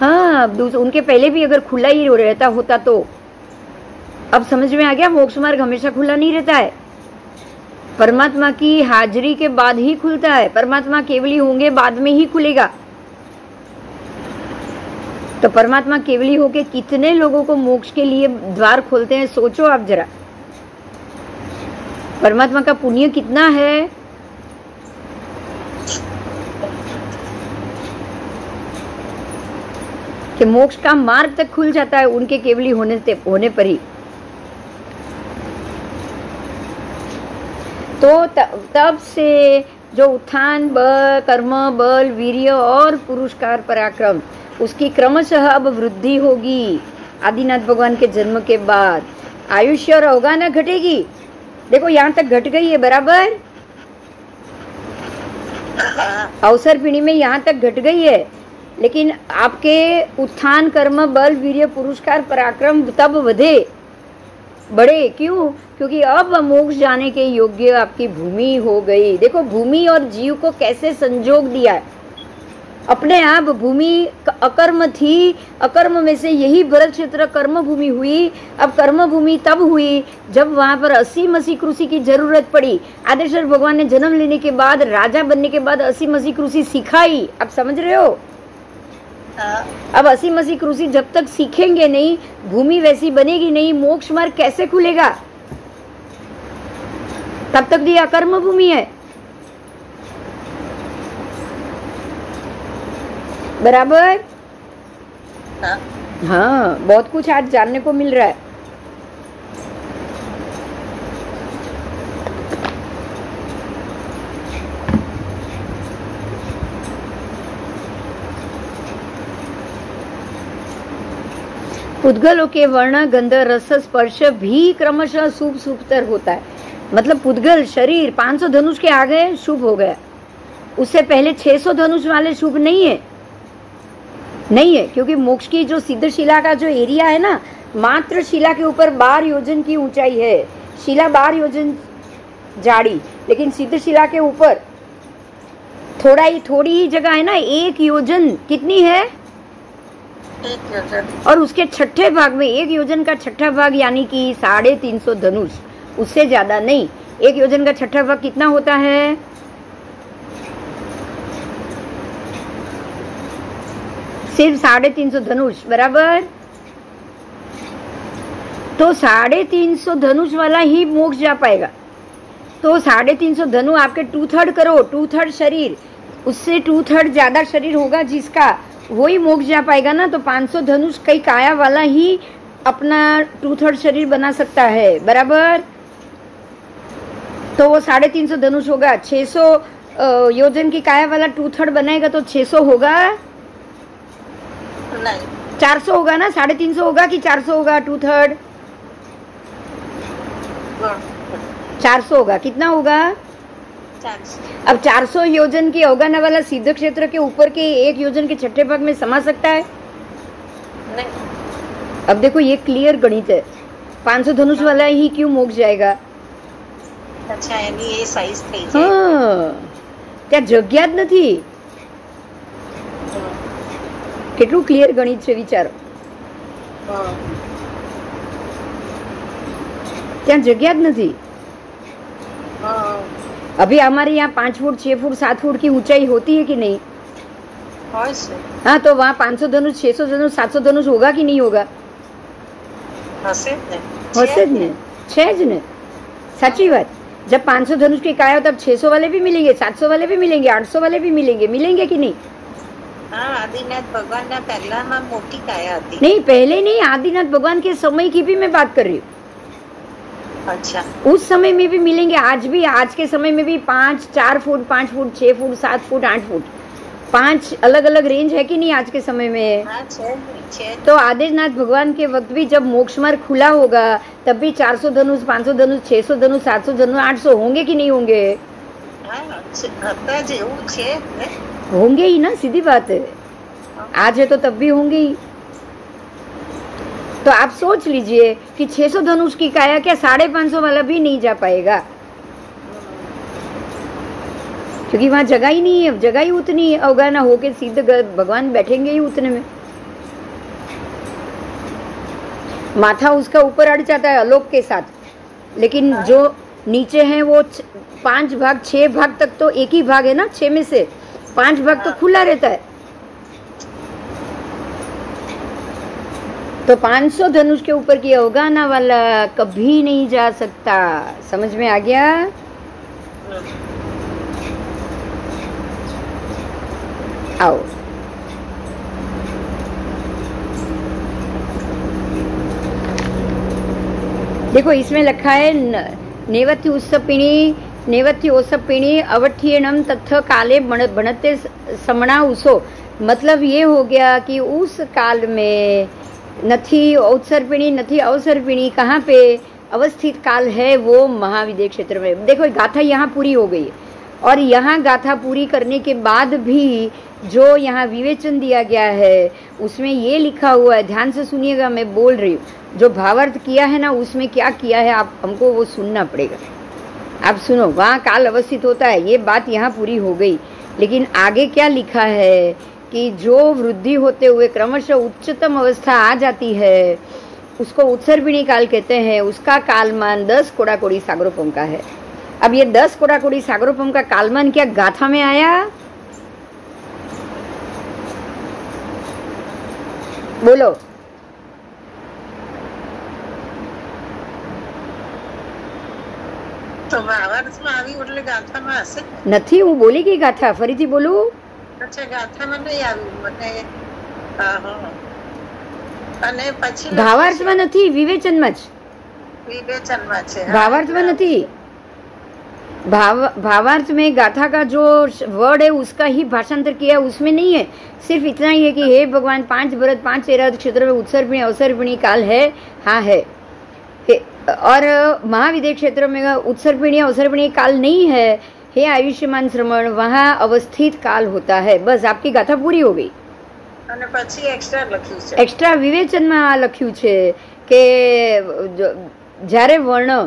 हाँ, हो? उनके पहले भी अगर खुला ही रहता होता तो। अब समझ में आ गया मोक्ष मार्ग हमेशा खुला नहीं रहता है? परमात्मा की हाजिरी के बाद ही खुलता है। परमात्मा केवली होंगे बाद में ही खुलेगा। तो परमात्मा केवली होके कितने लोगों को मोक्ष के लिए द्वार खोलते हैं, सोचो आप जरा। परमात्मा का पुण्य कितना है? कि मोक्ष का मार्ग तक खुल जाता है, उनके केवली होने से होने पर ही। तो तब से जो उत्थान, बल, कर्म, बल, वीर्य और पुरुषकार पराक्रम, उसकी क्रमशः अब वृद्धि होगी। आदिनाथ भगवान के जन्म के बाद आयुष्य और अवगाना घटेगी। देखो, यहाँ तक घट गई है, बराबर? अवसर पीढ़ी में यहाँ तक घट गई है। लेकिन आपके उत्थान, कर्म, बल, वीर्य, पुरुषकार, पराक्रम तब ਵਧे बड़े क्यों? क्योंकि अब मोक्ष जाने के योग्य आपकी भूमि हो गई। देखो भूमि और जीव को कैसे संजोग दिया है? अपने आप भूमि अकर्म थी। अकर्म में से यही भरत क्षेत्र कर्म भूमि हुई। अब कर्म भूमि तब हुई जब वहाँ पर अस्सी मसी कृषि की ज़रूरत पड़ी। आदेश्वर भगवान ने जन्म लेने के बाद राजा बनने के बाद अस्सी मसी कृषि सिखाई। आप समझ रहे हाँ, अब असी मसी कृषि जब तक सीखेंगे नहीं भूमि वैसी बनेगी नहीं मोक्ष मार्ग कैसे खुलेगा? तब तक भी अकर्म भूमि है। बराबर? हाँ, हाँ बहुत कुछ आज जानने को मिल रहा है। पुद्गलों के वर्ण, गंध, रस, स्पर्श भी क्रमशः शुभ शुभतर होता है। मतलब पुद्गल शरीर 500 धनुष के आ गए शुभ हो गया। उससे पहले 600 धनुष वाले शुभ नहीं है। नहीं है, क्योंकि मोक्ष की जो सिद्ध शिला का जो एरिया है ना, मात्र शिला के ऊपर बार योजन की ऊंचाई है। शिला बार योजन जाड़ी, लेकिन सिद्ध शिला के ऊपर थोड़ा ही, थोड़ी ही जगह है ना, एक योजन कितनी है? और उसके छठे भाग में एक योजन का छठा भाग यानी कि साढ़े तीन सौ धनुष, उससे ज़्यादा नहीं। एक योजन का छठा भाग कितना होता है? सिर्फ़ साढ़े तीन सौ धनुष, बराबर? तो साढ़े तीन सौ धनुष वाला ही मोक्ष जा पाएगा। तो साढ़े तीन सौ धनु आपके टू थर्ड करो टू थर्ड शरीर, उससे टू थर्ड ज़्यादा शरीर होगा जिसका वही मोक्ष जा पाएगा ना तो 500 धनुष कई काया वाला ही अपना टू थर्ड शरीर बना सकता है बराबर? तो वो साढ़े तीन सौ धनुष होगा 600 सौ योजन की काया वाला टू थर्ड बनाएगा तो 600 होगा? नहीं। 400 होगा ना साढ़े तीन सौ होगा कि 400 होगा टू थर्ड गुड 400 होगा कितना होगा? अब 400 योजन की अवगाना वाला सिद्ध क्षेत्र के ऊपर के एक योजन के छठे भाग में समा सकता है नहीं अब देखो ये क्लियर गणित है 500 धनुष वाला ही क्यों मोक्ष जाएगा અચ્છા એની એ સાઈઝ થઈ જાય હા ત્યાં જગ્યા જ નથી હમ, કેટલું ક્લિયર ગણિત છે વિચારો હમ. ત્યાં જગ્યા જ નથી હમ. अभी हमारे यहाँ पाँच फुट छः फुट सात फुट की ऊंचाई होती है कि नहीं? हाँ, हाँ तो वहाँ पाँच सौ धनुष छह सौ धनुष सात सौ धनुष होगा कि नहीं होगा? हाँ, सच्ची हाँ। बात जब 500 धनुष के काया हो तब 600 वाले भी मिलेंगे 700 वाले भी मिलेंगे 800 वाले भी मिलेंगे। मिलेंगे कि नहीं? आदिनाथ भगवान ना पहला मोटी काया नहीं पहले नहीं आदिनाथ भगवान के समय की भी मैं बात कर रही हूँ। अच्छा। उस समय में भी मिलेंगे आज भी आज के समय में भी पाँच चार फुट पाँच फुट छः फुट सात फुट आठ फुट। पाँच अलग अलग रेंज है कि नहीं आज के समय में? हाँ, चे, चे। तो आदिनाथ भगवान के वक्त भी जब मोक्ष मार्ग खुला होगा तब भी 400 धनुष 500 धनुष 600 धनुष 700 धनुष 800 होंगे कि नहीं होंगे? होंगे ही ना सीधी बात है। आज है तो तब भी होंगे ही। तो आप सोच लीजिए कि 600 धनुष की काया क्या साढ़े पाँच सौ वाला भी नहीं जा पाएगा? क्योंकि वहाँ जगह ही नहीं है, जगह ही उतनी है। अवगाना होके सीधे भगवान बैठेंगे ही उतने में। माथा उसका ऊपर अड़ जाता है अलोक के साथ। लेकिन जो नीचे हैं वो पाँच भाग, छह भाग तक तो एक ही भाग है ना, छह में से। पाँच भाग तो खुला रहता है। तो 500 धनुष के ऊपर की अवगाना वाला कभी नहीं जा सकता। समझ में आ गया? आओ। देखो, इसमें लिखा है न- नेवति उत्सपिणी नेवति ओसपिणी अवठीणम तथ काले बनते समणा उसो। मतलब ये हो गया कि उस काल में नथी औत्सर्पिणी, नथी अवसर्पिणी, कहाँ पे अवस्थित काल है वो महाविद्य क्षेत्र में। देखो गाथा यहाँ पूरी हो गई। और यहाँ गाथा पूरी करने के बाद भी जो यहाँ विवेचन दिया गया है, उसमें ये लिखा हुआ है, ध्यान से सुनिएगा, मैं बोल रही हूँ। जो भावार्थ किया है ना, उसमें क्या किया है, आप, हमको वो सुनना पड़ेगा। आप सुनो, वहाँ काल अवस्थित होता है, ये बात यहाँ पूरी हो गई। लेकिन आगे क्या लिखा है कि जो वृद्धि होते हुए क्रमशः उच्चतम अवस्था आ जाती है उसको उत्सर्पिणी काल कहते हैं उसका कालमान दस कोड़ा कोड़ी सागरोपम का है अब ये दस कोड़ा कोड़ी सागरोपम का कालमान क्या गाथा में आया बोलो તો ભાવાર્થમાં આવ્યું એટલે ગાથામાં હશે ને? નથી હું બોલી ગઈ ગાથા ફરીથી બોલું અચ્છા ગાથામાં નહીં આવ્યું મને હા હા અને પછી ભાવાર્થમાં નથી વિવેચનમાં જ વિવેચનમાં છે હા. भावार्थ में नहीं भाव भावार्थ में गाथा का जो वर्ड है उसका ही भाषांतर किया उसमें नहीं है सिर्फ इतना ही है कि हे भगवान पांच भरत पांच तेरह क्षेत्र में उत्सर्पिणी अवसर्पिणी काल है हाँ है हे- और महाविद्य क्षेत्र में उत्सर्पिणी अवसर्पिणी काल नहीं है हे आयुष्मान श्रमण वहाँ अवस्थित काल होता है बस आपकी गाथा पूरी हो गई અને પછી એક્સ્ટ્રા લખ્યું છે એક્સ્ટ્રા વિવેચનમાં આ લખ્યું છે કે જો- જ્યારે વર્ણ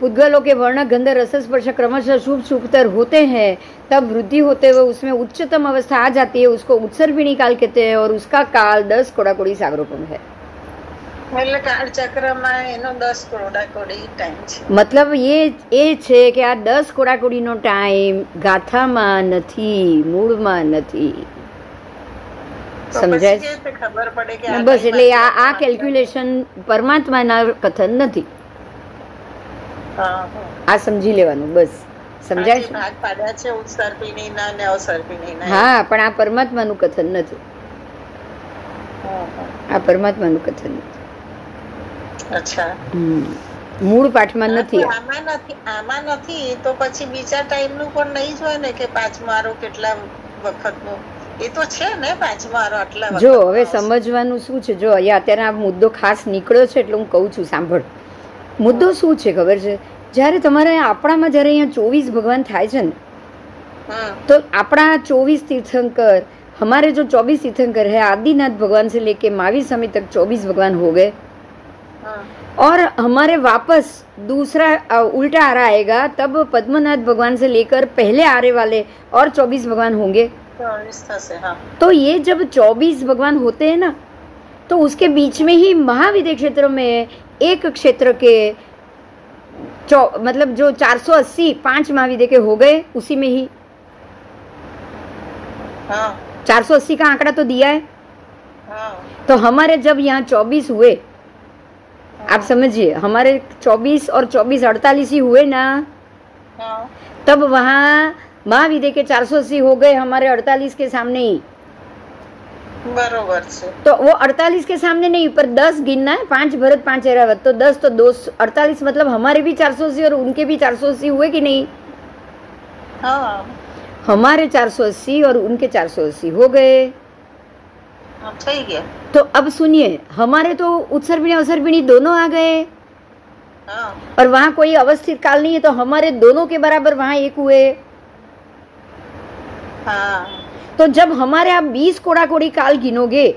पुद्गलों के वर्ण गंध रस स्पर्श क्रमशः शुभ शुभतर होते हैं तब वृद्धि होते हुए उसमें उच्चतम अवस्था आ जाती है उसको उत्सर्पिणी काल कहते हैं और उसका काल दस कोड़ाकोड़ी सागरोपम है મતલબ એ એ છે કે આ દસ કોડાકોડીનો ટાઈમ ગાથામાં નથી મૂળમાં નથી. સમજાય બસ એટલે આ આ કેલ્ક્યુલેશન પરમાત્માના કથન નથી. આ સમજી લેવાનું બસ. સમજાય છે? હા પણ આ પરમાત્માનું કથન નથી. આ પરમાત્માનું કથન નથી. અચ્છા હમ. મૂળ પાઠમાં નથી તો આમાં નથી આમાં નથી તો પછી બીજા ટાઈમ નું પણ નહીં જ હોય ને કે પાંચમો આરો કેટલા વખતનો એ તો છે ને પાંચમો આરો આટલા જો વખતનો હવે આવશે. સમજવાનું શું છે જો અહીંયા અત્યારે આ મુદ્દો ખાસ નીકળ્યો છે એટલે હું કહું છું સાંભળ મુદ્દો શું છે ખબર છે જ્યારે તમારે આપણામાં જ્યારે અહીંયા ચોવીસ ભગવાન થાય છે ને હમ, तो अपना चौबीस तीर्थंकर हमारे जो चौबीस तीर्थंकर है आदिनाथ भगवान से लेके महावीर स्वामी तक चौबीस भगवान हो गए હમ. हाँ। और हमारे वापस दूसरा उल्टा आ रहा आएगा तब पद्मनाथ भगवान से लेकर पहले आरे वाले और चौबीस भगवान होंगे हाँ। तो ये जब चौबीस भगवान होते हैं ना तो उसके बीच में ही महाविद्य क्षेत्र में एक क्षेत्र के मतलब जो 480 पाँच महाविद्य के हो गए उसी में ही हाँ। 480 का आंकड़ा तो दिया है हाँ। तो हमारे जब यहाँ 24 हुए आप समझिए हमारे 24 और 24 अड़तालीस ही हुए ना। हाँ। तब वहाँ महाविदे के 480 हो गए हमारे 48 के सामने ही। बरोबर तो वो 48 के सामने नहीं पर 10 गिनना है पाँच भरत पाँच एरावत तो 10 तो दो अड़तालीस मतलब हमारे भी 480 और उनके भी 480 हुए कि नहीं? हाँ। हमारे 480 और उनके 480 हो गए। हाँ, तो, तो अब सुनिए हमारे तो उत्सर्पिणी अवसर्पिणी दोनों आ गए हाँ। और वहाँ कोई अवस्थित काल नहीं है तो हमारे दोनों के बराबर वहाँ एक हुए। हाँ। तो जब हमारे आप 20 कोड़ा कोड़ी काल गिनोगे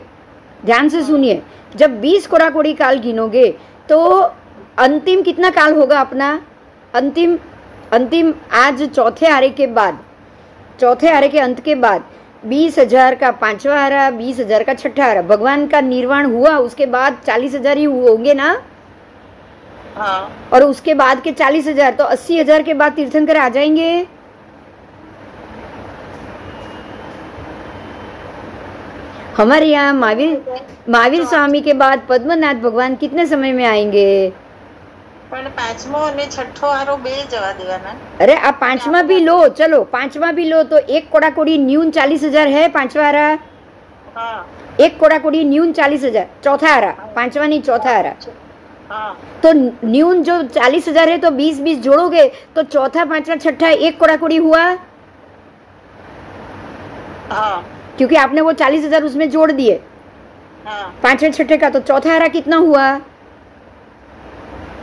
ध्यान से सुनिए जब 20 कोड़ा कोड़ी काल गिनोगे तो अंतिम कितना काल होगा अपना? अंतिम अंतिम आज चौथे आरे के बाद चौथे आरे के अंत के बाद बीस हज़ार का पांचवा आरा बीस हज़ार का छठा आरा भगवान का निर्वाण हुआ उसके बाद चालीस हज़ार ही हुए होंगे ना? હા और उसके बाद के चालीस हज़ार तो अस्सी हज़ार के बाद तीर्थंकर आ जाएँगे? हमारे यहाँ महावीर महावीर स्वामी के बाद पद्मनाथ भगवान कितने समय में आएँगे? પણ પાંચમો અને છઠ્ઠો આરો બે જવા દેવાના अरे आप पांचवा भी लो चलो पांचवा भी लो तो एक कोड़ा कोड़ी न्यून चालीस हजार है पांचवा आरा હા एक कोड़ा कोड़ी न्यून चालीस हजार चौथा आरा पांचवा नहीं चौथा आरा હા तो न्यून जो चालीस हजार है तो बीस बीस जोड़ोगे तो चौथा पांचवा छठा एक कोड़ा कोड़ी हुआ હા क्योंकि आपने वो चालीस हजार उसमें जोड़ दिए હા पांचवें छठे का तो चौथा हरा कितना हुआ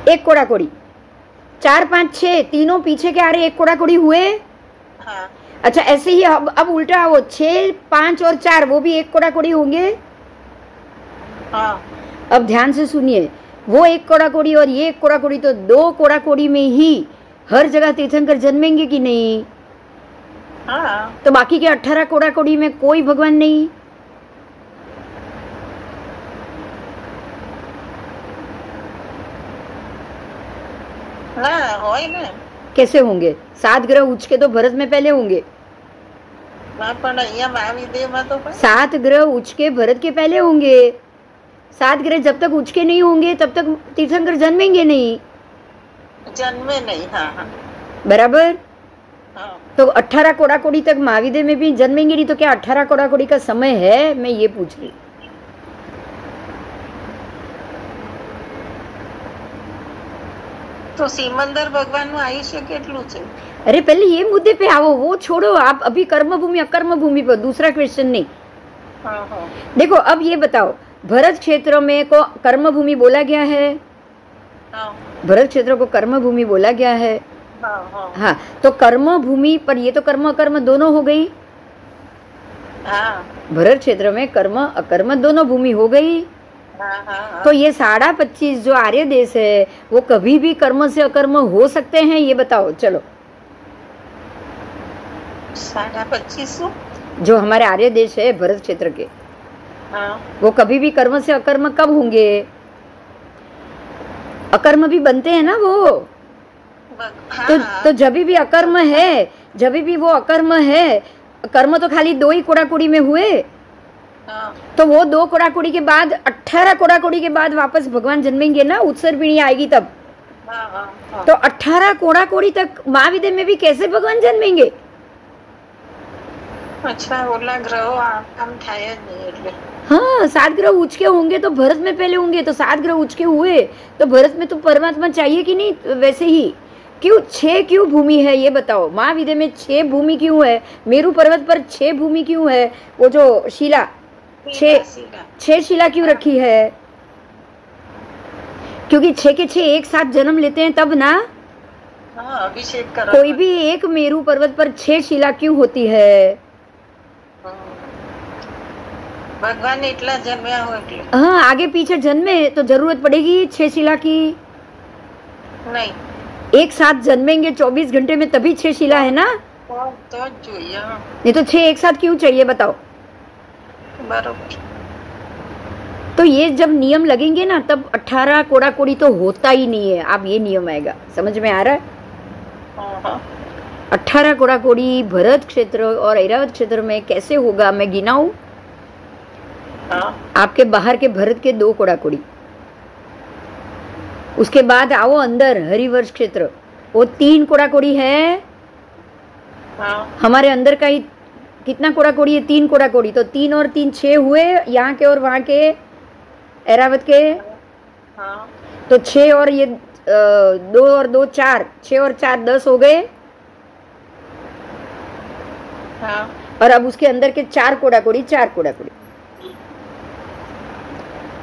एक कोड़ाकोड़ी चार पाँच छः तीनों पीछे के आ रहे एक कोड़ाकोड़ी हुए हाँ। अच्छा ऐसे ही अब अब उल्टा वो छः पाँच और चार वो भी एक कोड़ाकोड़ी होंगे हाँ। अब ध्यान से सुनिए वो एक कोड़ाकोड़ी और ये एक कोड़ाकोड़ी तो दो कोड़ाकोड़ी में ही हर जगह तीर्थंकर जन्मेंगे कि नहीं हाँ। तो बाकी के अठारह कोड़ाकोड़ी में कोई भगवान नहीं ના હોય ને कैसे होंगे सात ग्रह उच के तो भरत में पहले होंगे ના પણ અહીંયા મહાવિદ્યમાં તો પણ सात ग्रह उच के भरत के पहले होंगे सात ग्रह जब तक उच के नहीं होंगे तब तक तीर्थंकर जन्मेंगे नहीं જન્મે નહીં હા હા बराबर હા तो अठारह कोड़ा कोड़ी तक महाविद्य में भी जन्मेंगे नहीं तो क्या अठारह कोड़ा कोड़ी का समय है मैं ये पूछ रही તો સિમંદર ભગવાનનું આયુષ્ય કેટલું છે अरे पहले ये मुद्दे पे आओ वो छोड़ो आप अभी कर्म भूमि अकर्म भूमि पर दूसरा क्वेश्चन नहीं હા હા देखो अब ये बताओ भरत क्षेत्र में को कर्म भूमि बोला गया है હા भरत क्षेत्र को कर्म भूमि बोला गया है હા હા हाँ तो कर्म भूमि पर ये तो कर्म अकर्म दोनों हो गई हाँ भरत क्षेत्र में कर्म अकर्म दोनों भूमि हो गई हाँ हाँ तो ये साढ़ा पच्चीस जो आर्य देश है वो कभी भी कर्म से अकर्म हो सकते हैं ये बताओ चलो। साढ़ा पच्चीस जो हमारे आर्य देश है भरत क्षेत्र के हाँ। वो कभी भी कर्म से अकर्म कब होंगे? अकर्म भी बनते हैं ना वो? तो हाँ तो जब भी अकर्म है जब भी वो अकर्म है कर्म तो खाली दो ही कोड़ाकुड़ी में हुए हाँ तो वो दो कोड़ाकुड़ी के बाद अट्ठारह कोड़ाकुड़ी के बाद वापस भगवान जन्मेंगे ना उत्सर पीढ़ी आएगी तब हाँ हाँ हाँ तो अट्ठारह कोड़ाकोड़ी तक महाविद्य में भी कैसे भगवान जन्मेंगे અચ્છા ઓલા ગ્રહો આમ આમ થાય જ નહીં એટલે हाँ सात ग्रह उचके होंगे तो भरत में पहले होंगे तो सात ग्रह उचके हुए तो भरत में तो परमात्मा चाहिए कि नहीं वैसे ही क्यों छह क्यों भूमि है ये बताओ महाविद्य में छह भूमि क्यों है मेरू पर्वत पर छह भूमि क्यों है वो जो शिला छह शिला क्यों रखी है? क्योंकि छह के छह एक साथ जन्म लेते हैं तब ना? हाँ, कोई भी एक मेरू पर्वत पर छह शिला क्यों होती है? भगवान ने इतना जन्मे हो हाँ आगे पीछे जन्मे तो ज़रूरत पड़ेगी छह शिला की? नहीं। एक साथ जन्मेंगे 24 घंटे में तभी छह शिला है ना? तो नहीं तो छह एक साथ क्यों चाहिए बताओ। बराबर। तो ये जब नियम लगेंगे ना तब अट्ठारह कोड़ा कोड़ी तो होता ही नहीं है। अब ये नियम आएगा। समझ में आ रहा है? हाँ। अठारह कोड़ा कोड़ी भरत क्षेत्र और ऐरावत क्षेत्र में कैसे होगा? मैं गिनाऊं हाँ। आपके बाहर के भरत के दो कोड़ा कोड़ी उसके बाद आओ अंदर हरिवर्ष क्षेत्र। वो तीन कोड़ा कोड़ी है। हाँ। हमारे अंदर का ही कितना कोड़ा कोड़ी है? तीन कोड़ा कोड़ी। तो तीन और तीन छः हुए यहाँ के और वहाँ के ऐरावत के। હા तो छः और ये दो और दो चार। छः और चार दस हो गए। હા और अब उसके अंदर के चार कोड़ा कोड़ी चार कोड़ा कोड़ी।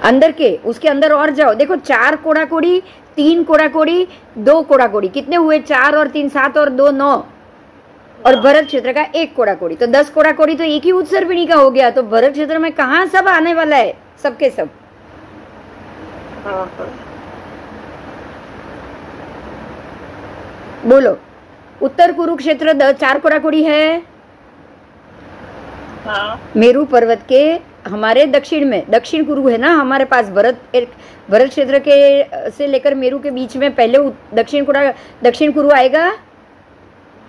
अंदर के उसके अंदर और जाओ। देखो चार कोड़ा कोड़ी तीन कोड़ा कोड़ी दो कोड़ा कोड़ी। कितने हुए? चार और तीन सात और दो नौ। और भरत क्षेत्र का एक कोड़ा कोड़ी तो दस कोड़ा कोड़ी तो एक ही उत्सर्पिणी का हो गया तो भरत क्षेत्र में कहा सब आने वाला है? सबके सब, हाँ, हाँ। बोलो। उत्तर कुरुक्षेत्र चार कोड़ा कोड़ी है। हाँ। मेरु पर्वत के हमारे दक्षिण में दक्षिण कुरु है ना हमारे पास भरत भरत क्षेत्र के से लेकर मेरू के बीच में पहले दक्षिण कुड़ा दक्षिण कुरु आएगा?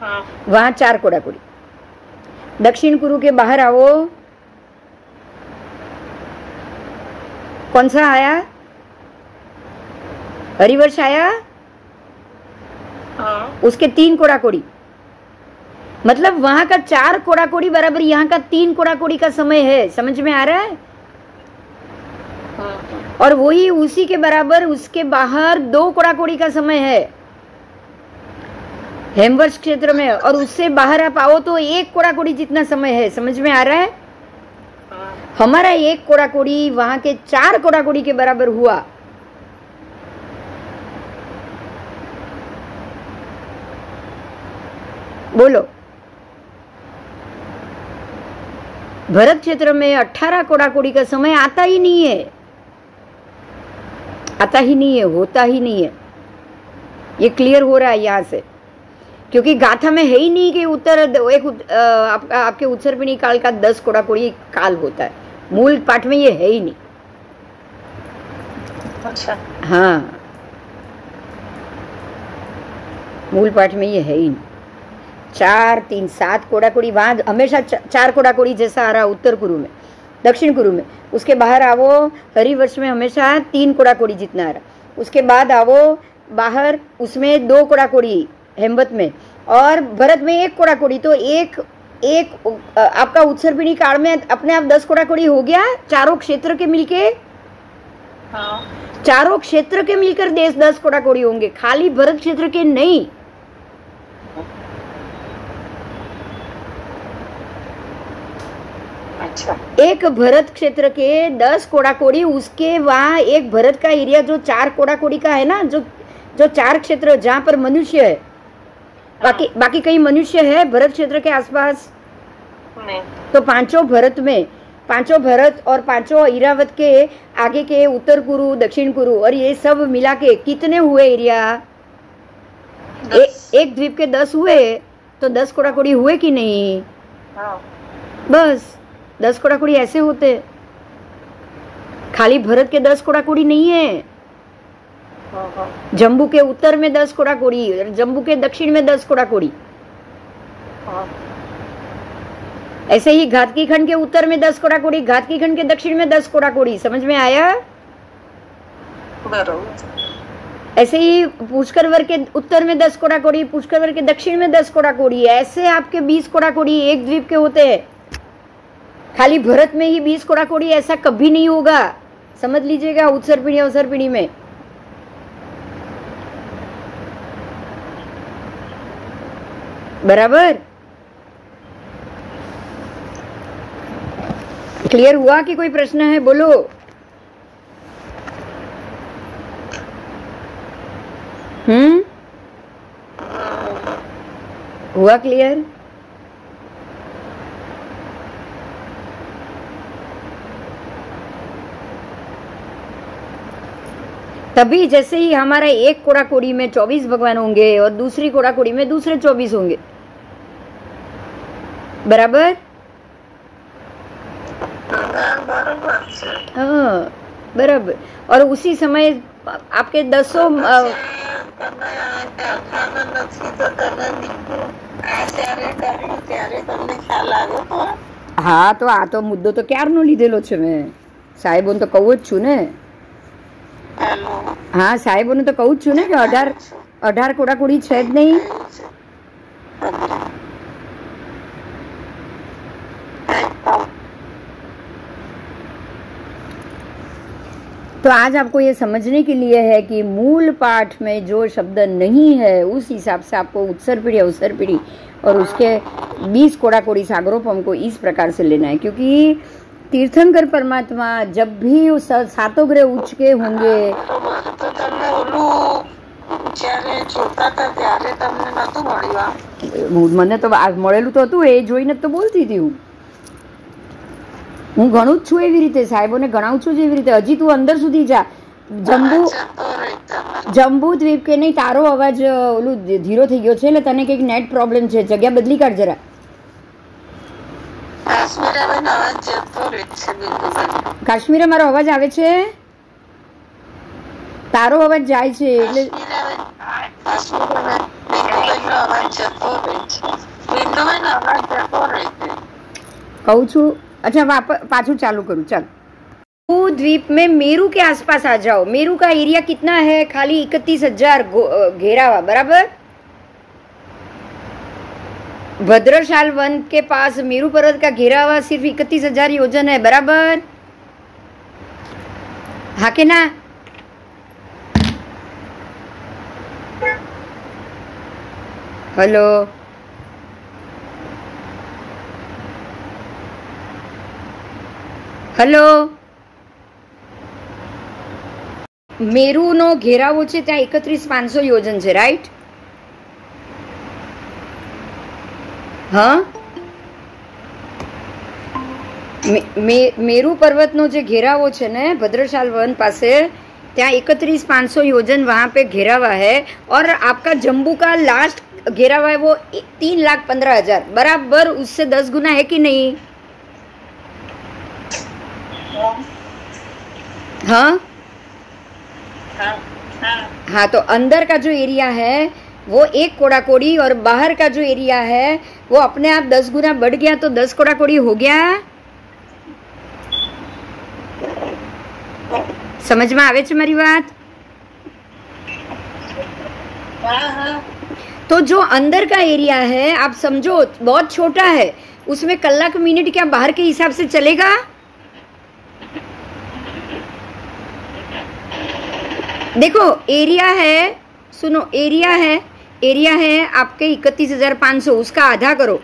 हाँ। वहाँ चार कोड़ाकोड़ी। दक्षिण कुरु के बाहर आओ। कौन सा आया? हरिवर्ष आया? हाँ। उसके तीन कोड़ाकोड़ी। मतलब वहाँ का चार कोड़ाकोड़ी बराबर यहाँ का तीन कोड़ाकोड़ी का समय है। समझ में आ रहा है। हाँ। और वही उसी के बराबर उसके बाहर दो कोड़ाकोड़ी का समय है। हेमवर्ष क्षेत्र में और उससे बाहर आप आओ तो एक कोड़ा कोड़ी जितना समय है समझ में आ रहा है? हमारा एक कोड़ा कोड़ी वहाँ के चार कोड़ा कोड़ी के बराबर हुआ। बोलो। भरत क्षेत्र में अठारह कोड़ा कोड़ी का समय आता ही नहीं है। आता ही नहीं है होता ही नहीं है। ये क्लियर हो रहा है यहाँ से। क्योंकि गाथा में है ही नहीं कि उत्तर एक उत, आप, आपके उत्सर्पिणी काल का दस कोड़ा कोड़ी काल होता है। मूल पाठ में ये है ही नहीं। अच्छा। हाँ। मूल पाठ में ये है ही नहीं। चार तीन सात कोड़ा कोड़ी वहाँ हमेशा चार कोड़ा कोड़ी जैसा आ रहा उत्तर कुरु में दक्षिण कुरु में। उसके बाहर आवो हरिवर्ष में हमेशा तीन कोड़ा कोड़ी जितना आ रहा उसके बाद आवो बाहर उसमें दो कोड़ा कोड़ी हेमवत में। और भरत में एक कोड़ाकोड़ी तो एक एक आपका उत्सर्पिणी काल में अपने आप दस कोड़ाकोड़ी हो गया चारों क्षेत्र के मिलके? हाँ। चारों क्षेत्र के मिलकर देश दस कोड़ाकोड़ी होंगे खाली भरत क्षेत्र के नहीं। अच्छा। एक भरत क्षेत्र के दस कोड़ाकोड़ी उसके वहाँ एक भरत का एरिया जो चार कोड़ाकोड़ी का है ना जो जो चार क्षेत्र जहाँ पर मनुष्य है बाकी बाकी कई मनुष्य है भरत क्षेत्र के आसपास। नहीं तो पाँचों भरत में पाँचों भरत और पाँचों इरावत के आगे के उत्तर कुरु दक्षिण कुरु और ये सब मिला के कितने हुए एरिया? ए, एक द्वीप के दस हुए? तो दस कोड़ा कोड़ी हुए कि नहीं? हाँ। बस दस कोड़ा कोड़ी ऐसे होते। खाली भरत के दस कोड़ा कोड़ी नहीं हाँ। जम्बू के उत्तर में दस कोड़ा कोड़ी जम्बू के दक्षिण में दस कोड़ा कोड़ी। ऐसे ही घातकी खंड के उत्तर में दस कोड़ा कोड़ी घातकी खंड के दक्षिण में दस कोड़ा कोड़ी, समझ में आया? ऐसे ही पुष्कर वर्ग के उत्तर में दस कोड़ा कोड़ी, पुष्कर वर्ग के दक्षिण में दस कोड़ा कोड़ी, ऐसे आपके बीस कोड़ा कोड़ी एक द्वीप के होते हैं। खाली भरत में ही बीस कोड़ा कोड़ी ऐसा कभी नहीं होगा। समझ लीजिएगा, उत्सर पीढ़ी, अवसर पीढ़ी में। बराबर? क्लियर हुआ कि कोई प्रश्न है? बोलो। हम्म? हुआ क्लियर तभी जैसे ही हमारा एक कोड़ा कोड़ी में चौबीस भगवान होंगे और दूसरी कोड़ा कोड़ी में दूसरे चौबीस होंगे। बराबर बरोबर છે हाँ बराबर और उसी समय आपके दसों अ, તમે અઠાવન નથી તો તમે બીજું આ જ્યારે કર્યું ત્યારે તમને ખ્યાલ આવ્યો તો હા તો આ તો મુદ્દો તો ક્યારનો લીધેલો છે મેં સાહેબોને તો કહું જ છું ને હેલો હા સાહેબોને તો કહું જ છું ને કે અઢાર અઢાર કોડાકોડી છે જ નહીં तो आज आपको ये समझने के लिए है कि मूल पाठ में जो शब्द नहीं है उस हिसाब से आपको उत्सर पीढ़ी अवसर पीढ़ी और उसके बीस कोड़ा कोड़ी सागरोपम को इस प्रकार से लेना है क्योंकि तीर्थंकर परमात्मा जब भी उस सातों ग्रह उच्च के होंगे બરોબર તો તમે ઓલું જ્યારે જોતા હતા ત્યારે તમને નતું મળ્યું આ હું- મને તો આ મળેલું તો હતું એ જોઈને જ તો બોલતી હતી હું હું ઘણું જ છું એવી રીતે સાહેબોને ગણાવું છું જ એવી રીતે. હજી તું અંદર સુધી જા. જંબુ જંબુ દ્વીપ કે નહીં તારો અવાજ ઓલું ધીરો થઈ ગયો છે એટલે તને કંઈક નેટ પ્રોબ્લેમ છે. જગ્યા બદલી કાઢ જરા. કાશ્મીરે મારો અવાજ આવે છે? તારો અવાજ જાય છે એટલે કહું છે अच्छा वापस पाछू चालू करूँ, चल. भू द्वीप में मेरू के आसपास आ जाओ. मेरू का एरिया कितना है? खाली इकतीस हज़ार घेरा हुआ बराबर? भद्रशाल वन के पास मेरू पर्वत का घेरा हुआ सिर्फ़ इकतीस हज़ार योजन है, बराबर? हा के ना? हेलो? હલો મેરુનો ઘેરાવો છે ત્યાં એકત્રીસ પાંચસો યોજન છે રાઈટ હા મે- મે- મેરુ પર્વતનો જે ઘેરાવો છે ને भद्रशाल वन પાસે ત્યાં इकतीस पाँच सौ योजन वहाँ पे घेरा हुआ है और आपका जम्बू का लास्ट घेरा हुआ है वो ए- तीन लाख पंद्रह हजार बराबर उससे दस गुना है कि नहीं हाँ હા હા हाँ तो अंदर का जो एरिया है वो एक कोड़ा कोड़ी और बाहर का जो एरिया है वो अपने आप दस गुना बढ़ गया तो दस कोड़ा कोड़ी हो गया समझ में आवे છે મારી વાત હા હા तो जो अंदर का एरिया है आप समझो बहुत छोटा है उसमें कलाक मिनट क्या बाहर के हिसाब से चलेगा देखो एरिया है, सुनो एरिया है एरिया है आपके इकतीस हज़ार पाँच सौ, उसका आधा करो।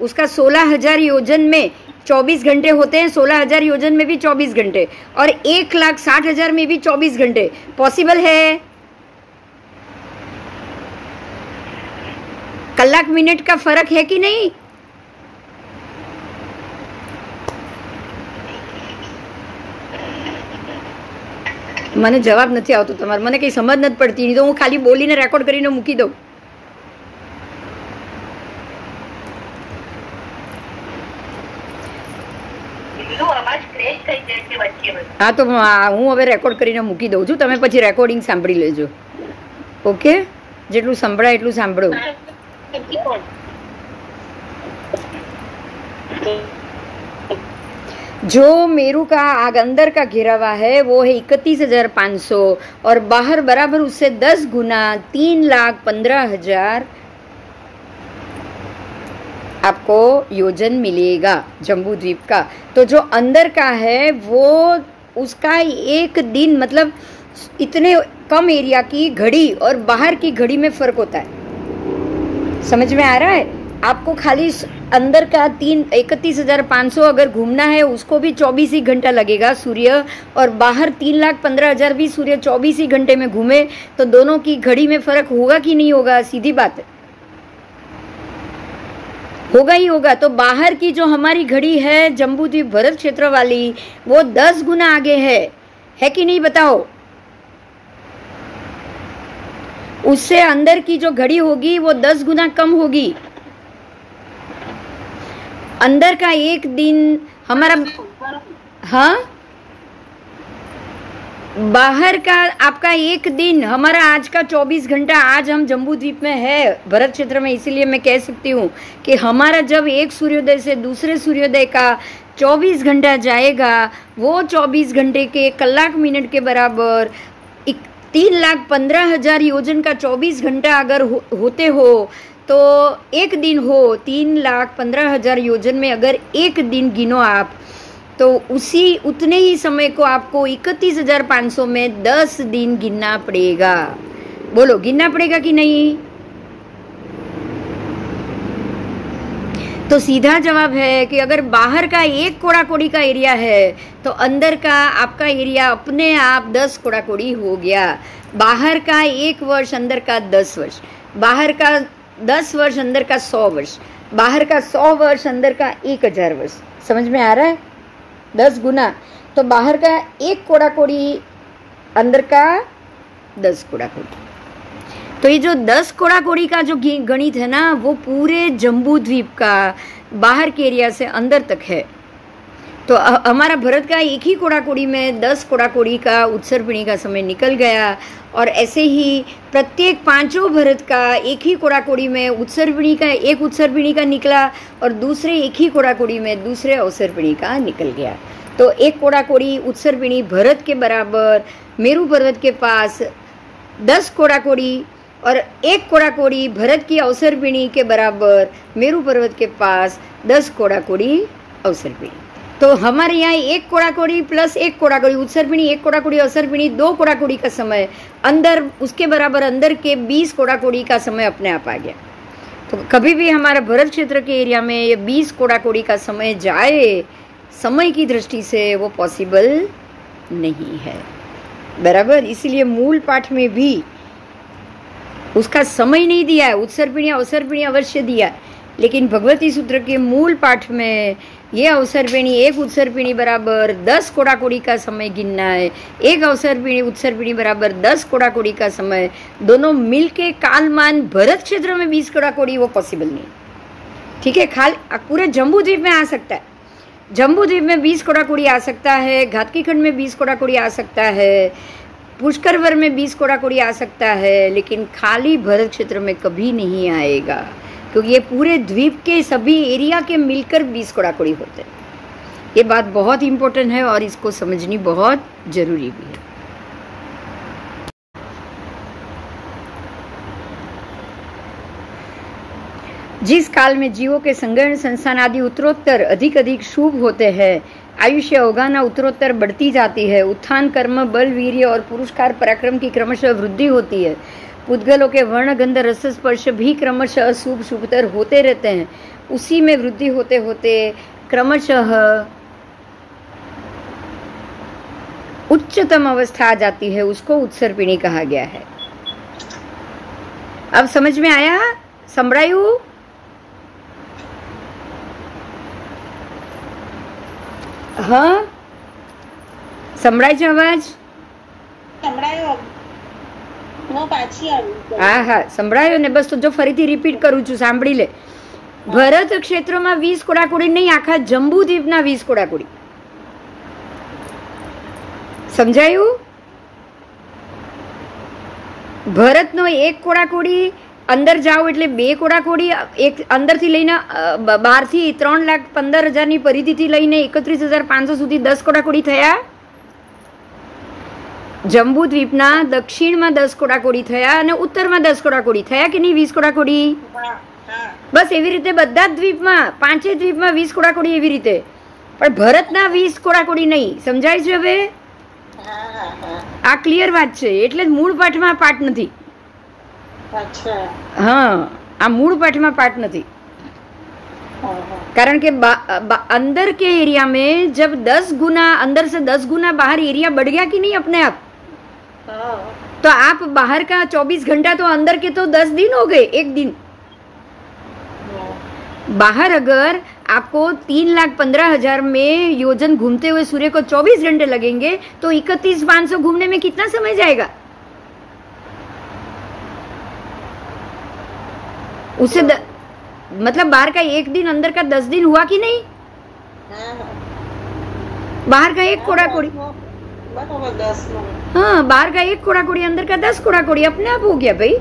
उसका सोलह हज़ार योजन में चौबीस घंटे होते हैं, सोलह हज़ार योजन में भी चौबीस घंटे और एक लाख साठ हज़ार में भी चौबीस घंटे। पॉसिबल है? कलाक मिनट का फ़र्क है कि नहीं? મને જવાબ નથી આવતો તમારો. મને કંઈ સમજ નથી પડતી. તો હું ખાલી બોલીને રેકોર્ડ કરીને મૂકી દઉં. હા, તો હું હવે રેકોર્ડ કરીને મૂકી દઉં છું. તમે પછી રેકોર્ડિંગ સાંભળી લેજો. ઓકે? જેટલું સંભળાય એટલું સાંભળો. जो मेरू का आग अंदर का घिरा हुआ है, वो है इकतीस हज़ार पाँच सौ और बाहर बराबर उससे दस गुना तीन लाख पंद्रह हज़ार आपको योजन मिलेगा जम्बू द्वीप का। तो जो अंदर का है, वो उसका एक दिन मतलब इतने कम एरिया की घड़ी और बाहर की घड़ी में फ़र्क होता है। समझ में आ रहा है? आपको खाली अंदर का तीन, इकतीस हज़ार पाँच सौ अगर घूमना है, उसको भी चौबीस ही घंटा लगेगा सूर्य, और बाहर तीन लाख पंद्रह हज़ार भी सूर्य चौबीस ही घंटे में घूमे तो दोनों की घड़ी में फ़र्क होगा कि नहीं होगा? सीधी बात। होगा ही होगा। तो बाहर की जो हमारी घड़ी है जम्बू द्वीप भरत क्षेत्र वाली, वो दस गुना आगे है। है कि नहीं बताओ? उससे अंदर की जो घड़ी होगी, वो दस गुना कम होगी। अंदर का एक दिन हमारा हाँ? बाहर का आपका एक दिन हमारा आज का 24 घंटा आज हम जम्बू द्वीप में है भरत क्षेत्र में इसीलिए मैं कह सकती हूँ कि हमारा जब एक सूर्योदय से दूसरे सूर्योदय का 24 घंटा जाएगा वो 24 घंटे के कलाक मिनट के बराबर तीन लाख पंद्रह हज़ार योजन का 24 घंटा अगर हो, होते हो तो एक दिन हो, तीन लाख पंद्रह हज़ार योजन में अगर एक दिन गिनो आप तो उसी, उतने ही समय को आपको इकतीस हज़ार पाँच सौ में दस दिन गिनना पड़ेगा। बोलो, गिनना पड़ेगा कि नहीं? तो सीधा जवाब है कि अगर बाहर का एक कोड़ा कोड़ी का एरिया है तो अंदर का आपका एरिया अपने आप दस कोड़ा कोड़ी हो गया। बाहर का एक वर्ष, अंदर का दस वर्ष। बाहर का दस वर्ष अंदर का सौ वर्ष, बाहर का सौ वर्ष अंदर का एक हज़ार वर्ष। समझ में आ रहा है? दस गुना तो बाहर का एक कोड़ा कोड़ी, अंदर का दस कोड़ा कोड़ी। तो ये जो दस कोड़ा कोड़ी का जो गणित है ना, वो पूरे जम्बू द्वीप का बाहर के एरिया से अंदर तक है। तो हमारा भरत का एक ही कोड़ा कोड़ी में दस कोड़ा कोड़ी का उत्सर पीढ़ी का समय निकल गया और ऐसे ही प्रत्येक पाँचों भरत का एक ही कोड़ा कोड़ी में उत्सर पीढ़ी का, एक उत्सर पीढ़ी का निकला और दूसरे एक ही कोड़ा कोड़ी में दूसरे अवसर पीढ़ी का निकल गया। तो एक कोड़ा कोड़ी उत्सर पीढ़ी भरत के बराबर, मेरू पर्वत के पास दस कोड़ा कोड़ी और एक कोड़ा कोड़ी भरत की अवसर पीढ़ी के बराबर मेरू पर्वत के पास दस कोड़ा कोड़ी अवसर पीढ़ी तो हमारे यहाँ एक कोड़ा कोड़ी प्लस एक कोड़ा कोड़ी उत्सर पीढ़ी एक कोड़ा कोड़ी अवसर पीढ़ी दो कोड़ा कोड़ी का समय अंदर, उसके बराबर अंदर के बीस कोड़ा कोड़ी का समय अपने आप आ गया। तो कभी भी हमारा भरत क्षेत्र के एरिया में ये बीस कोड़ा कोड़ी का समय जाए, समय की दृष्टि से वो पॉसिबल नहीं है। बराबर, इसीलिए मूल पाठ में भी उसका समय नहीं दिया है उत्सर पीढ़ी अवसर पीढ़ी अवश्य दिया लेकिन भगवती सूत्र के मूल पाठ में ये अवसर पीढ़ी एक उत्सर पीढ़ी बराबर दस कोड़ा कोड़ी का समय गिनना है। एक अवसर पीढ़ी उत्सर पीढ़ी बराबर दस कोड़ा कोड़ी का समय। दोनों मिल के कालमान भरत क्षेत्र में बीस कोड़ा कोड़ी वो पॉसिबल नहीं। ठीक है, खाल पूरे जम्बू द्वीप में आ सकता है। जम्बू द्वीप में बीस कोड़ा कोड़ी आ सकता है घातकी खंड में बीस कोड़ा कोड़ी आ सकता है, पुष्करवर में बीस कोड़ा कोड़ी आ सकता है, लेकिन खाली भरत क्षेत्र में कभी नहीं आएगा। क्योंकि ये पूरे द्वीप के सभी एरिया के मिलकर बीस कोड़ा कोड़ी होते हैं। ये बात बहुत इम्पोर्टेंट है और इसको समझनी बहुत ज़रूरी भी है। जिस काल में जीवों के संग्रहण संस्थान आदि उत्तरोत्तर अधिक अधिक शुभ होते हैं, आयुष्य अवगाना उत्तरोत्तर बढ़ती जाती है, उत्थान कर्म, बल, वीर्य और पुरस्कार पराक्रम की क्रमशः वृद्धि होती है। उद्गलों के वर्ण गंध रस स्पर्श भी क्रमशः शुभ शुभतर होते रहते हैं। उसी में वृद्धि होते होते क्रमशः उच्चतम अवस्था आ जाती है, उसको उत्सर्पिणी कहा गया है। अब समझ में आया? संभड़ायू हाँ? સંભળાય आवाज़? અવાજ હું હા સંભળાયો ને બસ તો જો ફરીથી રિપીટ કરું છું સાંભળી લે. ભરત ક્ષેત્રમાં વીસ કોડાકોડી નહીં આખા જંબુદ્વીપના વીસ કોડાકોડી સમજાયું? ભરતનો એક કોડાકોડી અંદર જાઓ એટલે બે કોડાકોડી એક અંદરથી લઈને બારથી ત્રણ લાખ પંદર હજારની પરિધિથી લઈને એકત્રીસ હજાર પાંચસો સુધી દસ કોડાકોડી થયા? જંબુદ્વીપના દક્ષિણમાં દસ કોડાકોડી થયા અને ઉત્તરમાં દસ કોડાકોડી થયા કે નહીં વીસ કોડાકોડી હા હા બસ એવી રીતે બધા જ દ્વીપમાં પાંચે દ્વીપમાં વીસ કોડાકોડી એવી રીતે પણ ભરતના વીસ કોડાકોડી નહીં સમજાય છે હવે હા હા હા આ ક્લિયર વાત છે એટલે જ મૂળ પાઠમાં પાઠ નથી અચ્છા હા આ મૂળ પાઠમાં પાઠ નથી હા હા कारण कि बा- बा- अंदर के एरिया में जब दस गुना अंदर से दस गुना बाहर एरिया बढ़ गया कि नहीं अपने आप હા तो आप बाहर का 24 घंटा तो अंदर के तो 10 दिन हो गए एक दिन। बाहर अगर आपको तीन लाख पंद्रह हज़ार में योजन घूमते हुए सूर्य को 24 घंटे लगेंगे तो इकतीस पाँच सौ घूमने में कितना समय जाएगा? उसे द, मतलब बाहर का एक दिन अंदर का दस दिन हुआ कि नहीं? बाहर का एक कोड़ा कोड़ी। हाँ बाहर का एक कोड़ा कोड़ी अंदर का दस कोड़ा कोड़ी अपने आप हो गया भाई।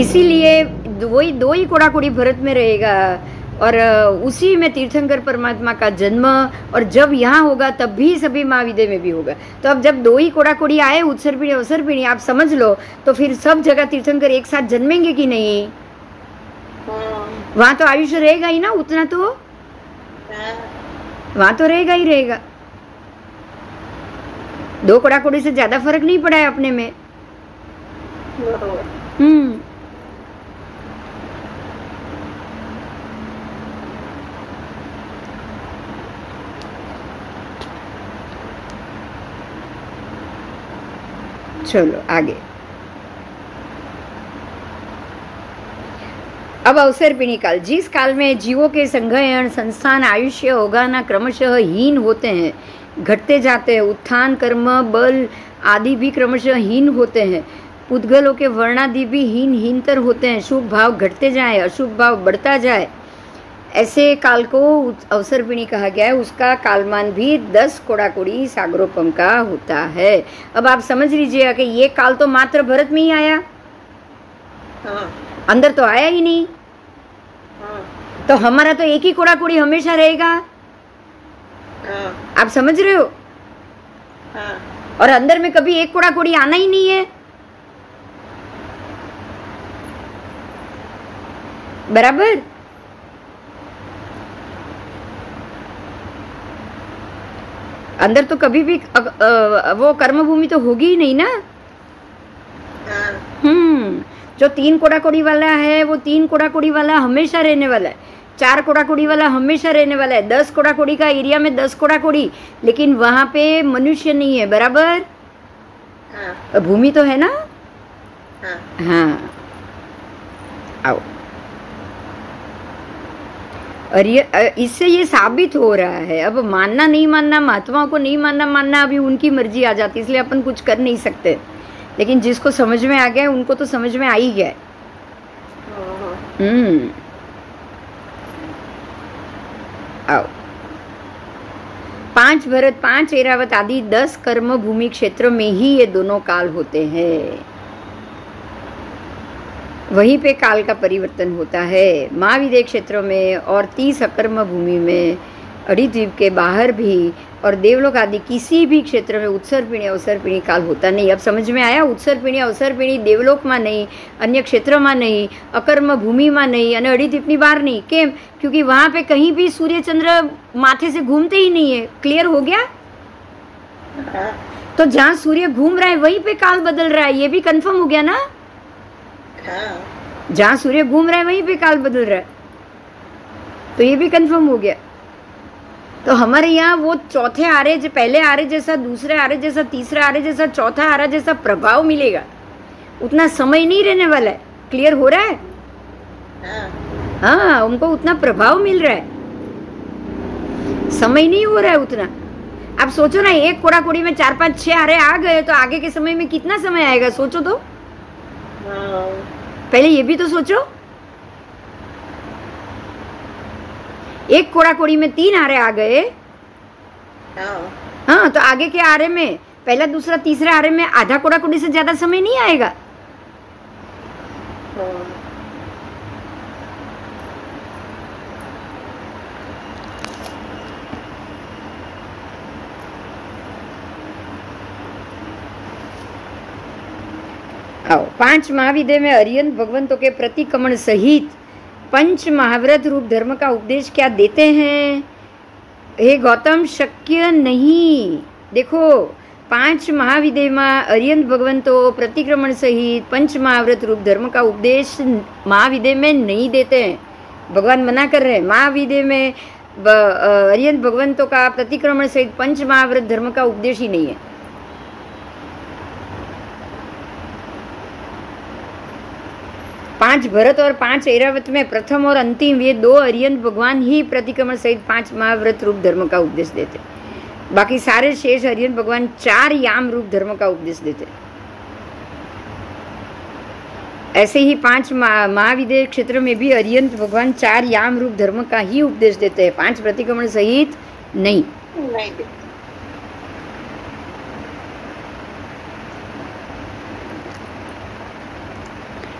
इसीलिए वही दो ही कोड़ा कोड़ी भरत में रहेगा और उसी में तीर्थंकर परमात्मा का जन्म और जब यहाँ होगा तब भी सभी महाविदय में भी होगा। तो अब जब दो ही कोड़ा कोड़ी आए उत्सर पीढ़ी अवसर पीढ़ी आप समझ लो तो फिर सब जगह तीर्थंकर एक साथ जन्मेंगे कि नहीं? હા वहाँ तो आयुष्य रहेगा ही ना उतना तो। હા वहाँ तो रहेगा ही रहेगा। दो कड़ा कोड़ी से ज़्यादा फ़र्क नहीं पड़ा है अपने में। हम्म। चलो, आगे। अब अवसर पीणी काल जिस काल में जीवों के संघयन संस्थान आयुष्य होगाना क्रमशः हीन होते हैं घटते जाते हैं उत्थान कर्म बल आदि भी क्रमशः हीन होते हैं। पुद्गलों के वर्णादि भी हीन हीनतर होते हैं। शुभ भाव घटते जाए अशुभ भाव बढ़ता जाए। ऐसे काल को अवसर पीणी कहा गया है। उसका कालमान भी दस कोड़ा कोड़ी सागरोपम का होता है। अब आप समझ लीजिएगा कि ये काल तो मात्र भरत में ही आया। હા अंदर तो आया ही नहीं। तो हमारा तो एक ही कोड़ा कोड़ी हमेशा रहेगा। हाँ। आप समझ रहे हो? हाँ। और अंदर में कभी एक कोड़ा कोड़ी आना ही नहीं है। बराबर? अंदर तो कभी भी वो कर्म भूमि तो होगी ही नहीं ना? हाँ। हम्म। जो तीन कोड़ा कोड़ी वाला है वो तीन कोड़ा कोड़ी वाला हमेशा रहने वाला है। चार कोड़ा कोड़ी वाला हमेशा रहने वाला है। दस कोड़ा कोड़ी का एरिया में दस कोड़ा कोड़ी लेकिन वहाँ पे मनुष्य नहीं है बराबर? હા भूमि तो है ना? હા हाँ। आओ। और ये इससे ये साबित हो रहा है अब मानना नहीं मानना महात्माओं को नहीं मानना मानना अभी उनकी मर्ज़ी आ जाती है इसलिए अपन कुछ कर नहीं सकते। लेकिन जिसको समझ में आ गया उनको तो समझ में आ ही गया हम्म। आओ। पाँच भरत पाँच एरावत आदि दस कर्म भूमि क्षेत्र में ही ये दोनों काल होते हैं। वहीं पे काल का परिवर्तन होता है। महाविदय क्षेत्रों में और तीस अकर्म भूमि में अड़ीद्वीप के बाहर भी और देवलोक आदि किसी भी क्षेत्र में उत्सर पीढ़ी अवसर पीढ़ी काल होता नहीं अब समझ में आया उत्सर पीढ़ी अवसर पीढ़ी દેવલોકમાં નહીં अन्य क्षेत्रों में नहीं अकर्म भूमि में नहीं અને અડીદ્વીપની બહાર નહીં કેમ क्योंकि वहाँ पे कहीं भी सूर्य चंद्र माथे से घूमते ही नहीं है क्लियर हो गया હા तो जहाँ सूर्य घूम रहा है वहीं पे काल बदल रहा है ये भी कंफर्म हो गया ना હા जहाँ सूर्य घूम रहा है वहीं पे काल बदल रहा है तो ये भी कंफर्म हो गया तो हमारे यहाँ वो चौथे आरे जो पहले आरे जैसा दूसरे आरे जैसा तीसरे आरे जैसा चौथा आरा जैसा प्रभाव मिलेगा। उतना समय नहीं रहने वाला है। क्लियर हो रहा है? हाँ। उनको उतना प्रभाव मिल रहा है। समय नहीं हो रहा है उतना। आप सोचो ना एक कोड़ा कोड़ी में चार पाँच छह आरे आ गए तो आगे के समय में कितना समय आएगा? सोचो तो। हाँ। पहले ये भी तो सोचो। एक कोड़ा कोड़ी में तीन आरे आ गए। हाँ। हाँ तो आगे के आरे में पहला दूसरा तीसरा आरे में आधा कोड़ा कोड़ी से ज़्यादा समय नहीं आएगा। हाँ। आओ पाँच महाविद्य में अरियंत भगवंतों के प्रतिक्रमण सहित पंच महाव्रत रूप धर्म का उपदेश क्या देते हैं? हे गौतम, शक्य नहीं। देखो, पाँच महाविद्य में अरियंत भगवंतों, प्रतिक्रमण सहित पंच महाव्रत रूप धर्म का उपदेश महाविद्य में नहीं देते। हैं भगवान मना कर रहे हैं महाविद्य में अरियंत भगवंतों का प्रतिक्रमण सहित पंच महाव्रत धर्म का उपदेश ही नहीं है। पाँच भरत और पाँच ऐरावत में प्रथम और अंतिम ये दो अरियंत भगवान ही प्रतिक्रमण सहित पाँच महाव्रत रूप धर्म का उपदेश देते। बाकी सारे शेष अरियंत भगवान चार याम रूप धर्म का उपदेश देते। ऐसे ही पाँच महा- महाविद्य क्षेत्र में भी अरियंत भगवान चार याम रूप धर्म का ही उपदेश देते हैं। पाँच प्रतिक्रमण सहित नहीं। नहीं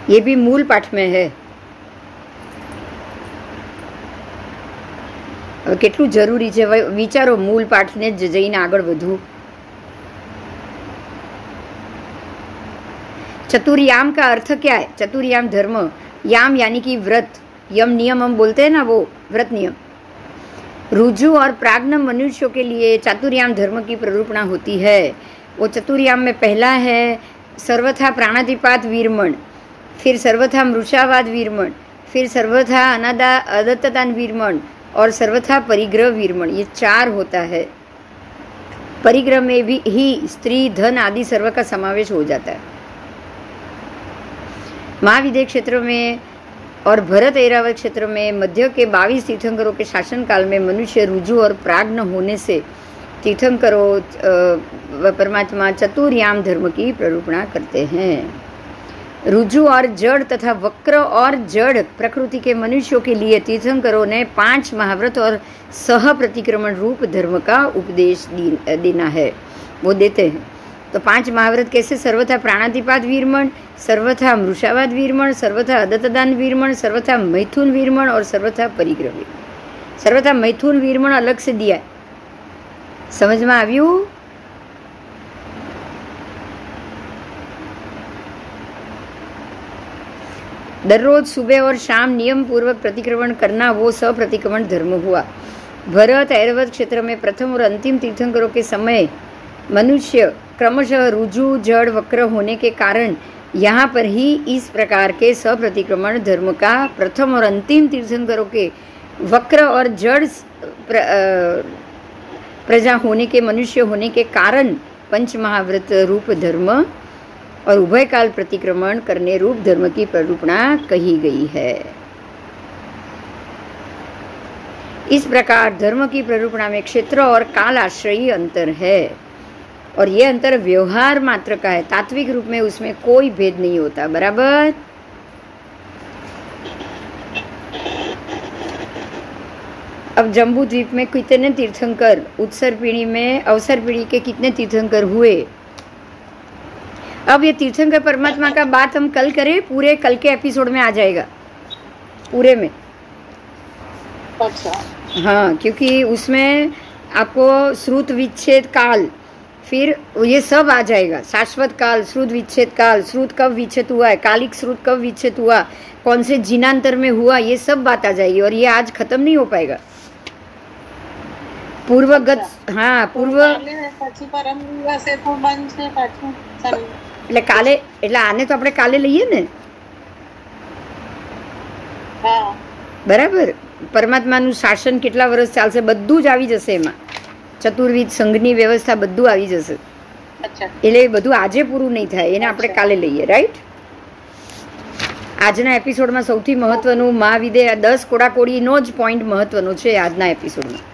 ये भी मूल पाठ में है હવે કેટલું જરૂરી છે હવે વિચારો મૂળ પાઠને જ જઈને આગળ વધવું चतुर्याम का अर्थ क्या है चतुर्याम धर्म याम यानी कि व्रत यम नियम हम बोलते हैं ना वो व्रत नियम रुजु और प्राज्ञ मनुष्यों के लिए चातुर्याम धर्म की प्ररूपणा होती है वो चतुर्याम में पहला है सर्वथा प्राणातिपात वीरमण फिर सर्वथा मृषावाद वीरमण, फिर सर्वथा अनादा अदत्तदान वीरमण और सर्वथा परिग्रह वीरमण, ये चार होता है। परिग्रह में भी ही स्त्री, धन आदि सर्व का समावेश हो जाता है। महाविद्य क्षेत्र में और भरत ऐरावत क्षेत्र में मध्य के बाईस तीर्थंकरों के शासनकाल में मनुष्य रुजु और प्राग्न होने से तीर्थंकरों परमात्मा चतुर्याम धर्म की प्ररूपणा करते हैं। रुजु और जड़ तथा वक्र और जड़ प्रकृति के मनुष्यों के लिए तीर्थंकरों ने पांच महाव्रत और सह प्रतिक्रमण रूप धर्म का उपदेश दी- देना है वो देते हैं तो पांच महाव्रत कैसे सर्वथा प्राणातिपात वीरमण सर्वथा मृषावाद वीरमण सर्वथा अदतदान वीरमण सर्वथा मैथुन वीरमण और सर्वथा परिग्रह वीरमण सर्वथा मैथुन वीरमण अलग से दिया है समझ में આવ્યું दररोज सुबह और शाम नियम पूर्वक प्रतिक्रमण करना वो सप्रतिक्रमण धर्म हुआ। भरत ऐरवत क्षेत्र में प्रथम और अंतिम तीर्थंकरों के समय मनुष्य क्रमशः रुजु जड़ वक्र होने के कारण यहाँ पर ही इस प्रकार के सप्रतिक्रमण धर्म का प्रथम और अंतिम तीर्थंकरों के वक्र और जड़ प्र, प्रजा होने के मनुष्य होने के कारण पंच महाव्रत रूप धर्म और उभय काल प्रतिक्रमण करने रूप धर्म की प्ररूपणा कही गई है। इस प्रकार धर्म की प्ररूपणा में क्षेत्र और काल आश्रयी अंतर है और ये अंतर व्यवहार मात्र का है। तात्विक रूप में उसमें कोई भेद नहीं होता। बराबर? अब जम्बू द्वीप में कितने तीर्थंकर, उत्सर पीढ़ी में अवसर पीढ़ी के कितने तीर्थंकर हुए? अब ये तीर्थंकर परमात्मा का बात हम कल करें पूरे कल के एपिसोड में आ जाएगा। पूरे में। अच्छा। हाँ क्योंकि उसमें आपको श्रुत विच्छेद काल फिर ये सब आ जाएगा। शाश्वत काल श्रुत विच्छेद काल श्रुत कब विच्छेद हुआ है कालिक श्रुत कब विच्छेद हुआ कौन से जीनांतर में हुआ ये सब बात आ जाएगी और ये आज खत्म नहीं हो पाएगा। पूर्वगत हाँ पूर्व એટલે કાલે એટલે આને તો આપણે કાલે લઈએ ને. બરાબર? પરમાત્માનું શાસન કેટલા વર્ષ ચાલશે બધું જ આવી જશે એમાં. ચતુર્વિધ સંઘની વ્યવસ્થા બધું આવી જશે. એટલે એ બધું આજે પૂરું નહીં થાય એને આપણે કાલે લઈએ રાઈટ? આજના એપિસોડમાં સૌથી મહત્વનું મહાવિદે આ દસ કોડાકોડીનો જ પોઈન્ટ મહત્વનો છે આજના એપિસોડમાં.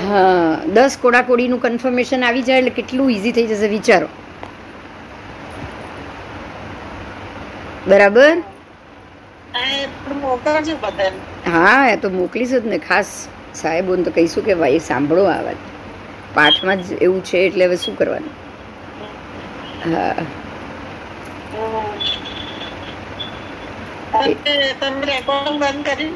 હા દસ કોડાકોડીનું કન્ફર્મેશન આવી જાય એટલે કેટલું ઇઝી થઈ જશે વિચારો. બરાબર? હા એ તો મોકલીશું જ ને. ખાસ સાહેબોને તો કહીશું કે ભાઈ સાંભળો આ વાત. પાઠમાં જ એવું છે એટલે હવે શું કરવાનું? હા. તમે રેકોર્ડિંગ બંધ કરી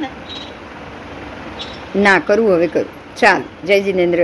ને કરવું હવે કરું. ચાલ જય જિનેન્દ્ર.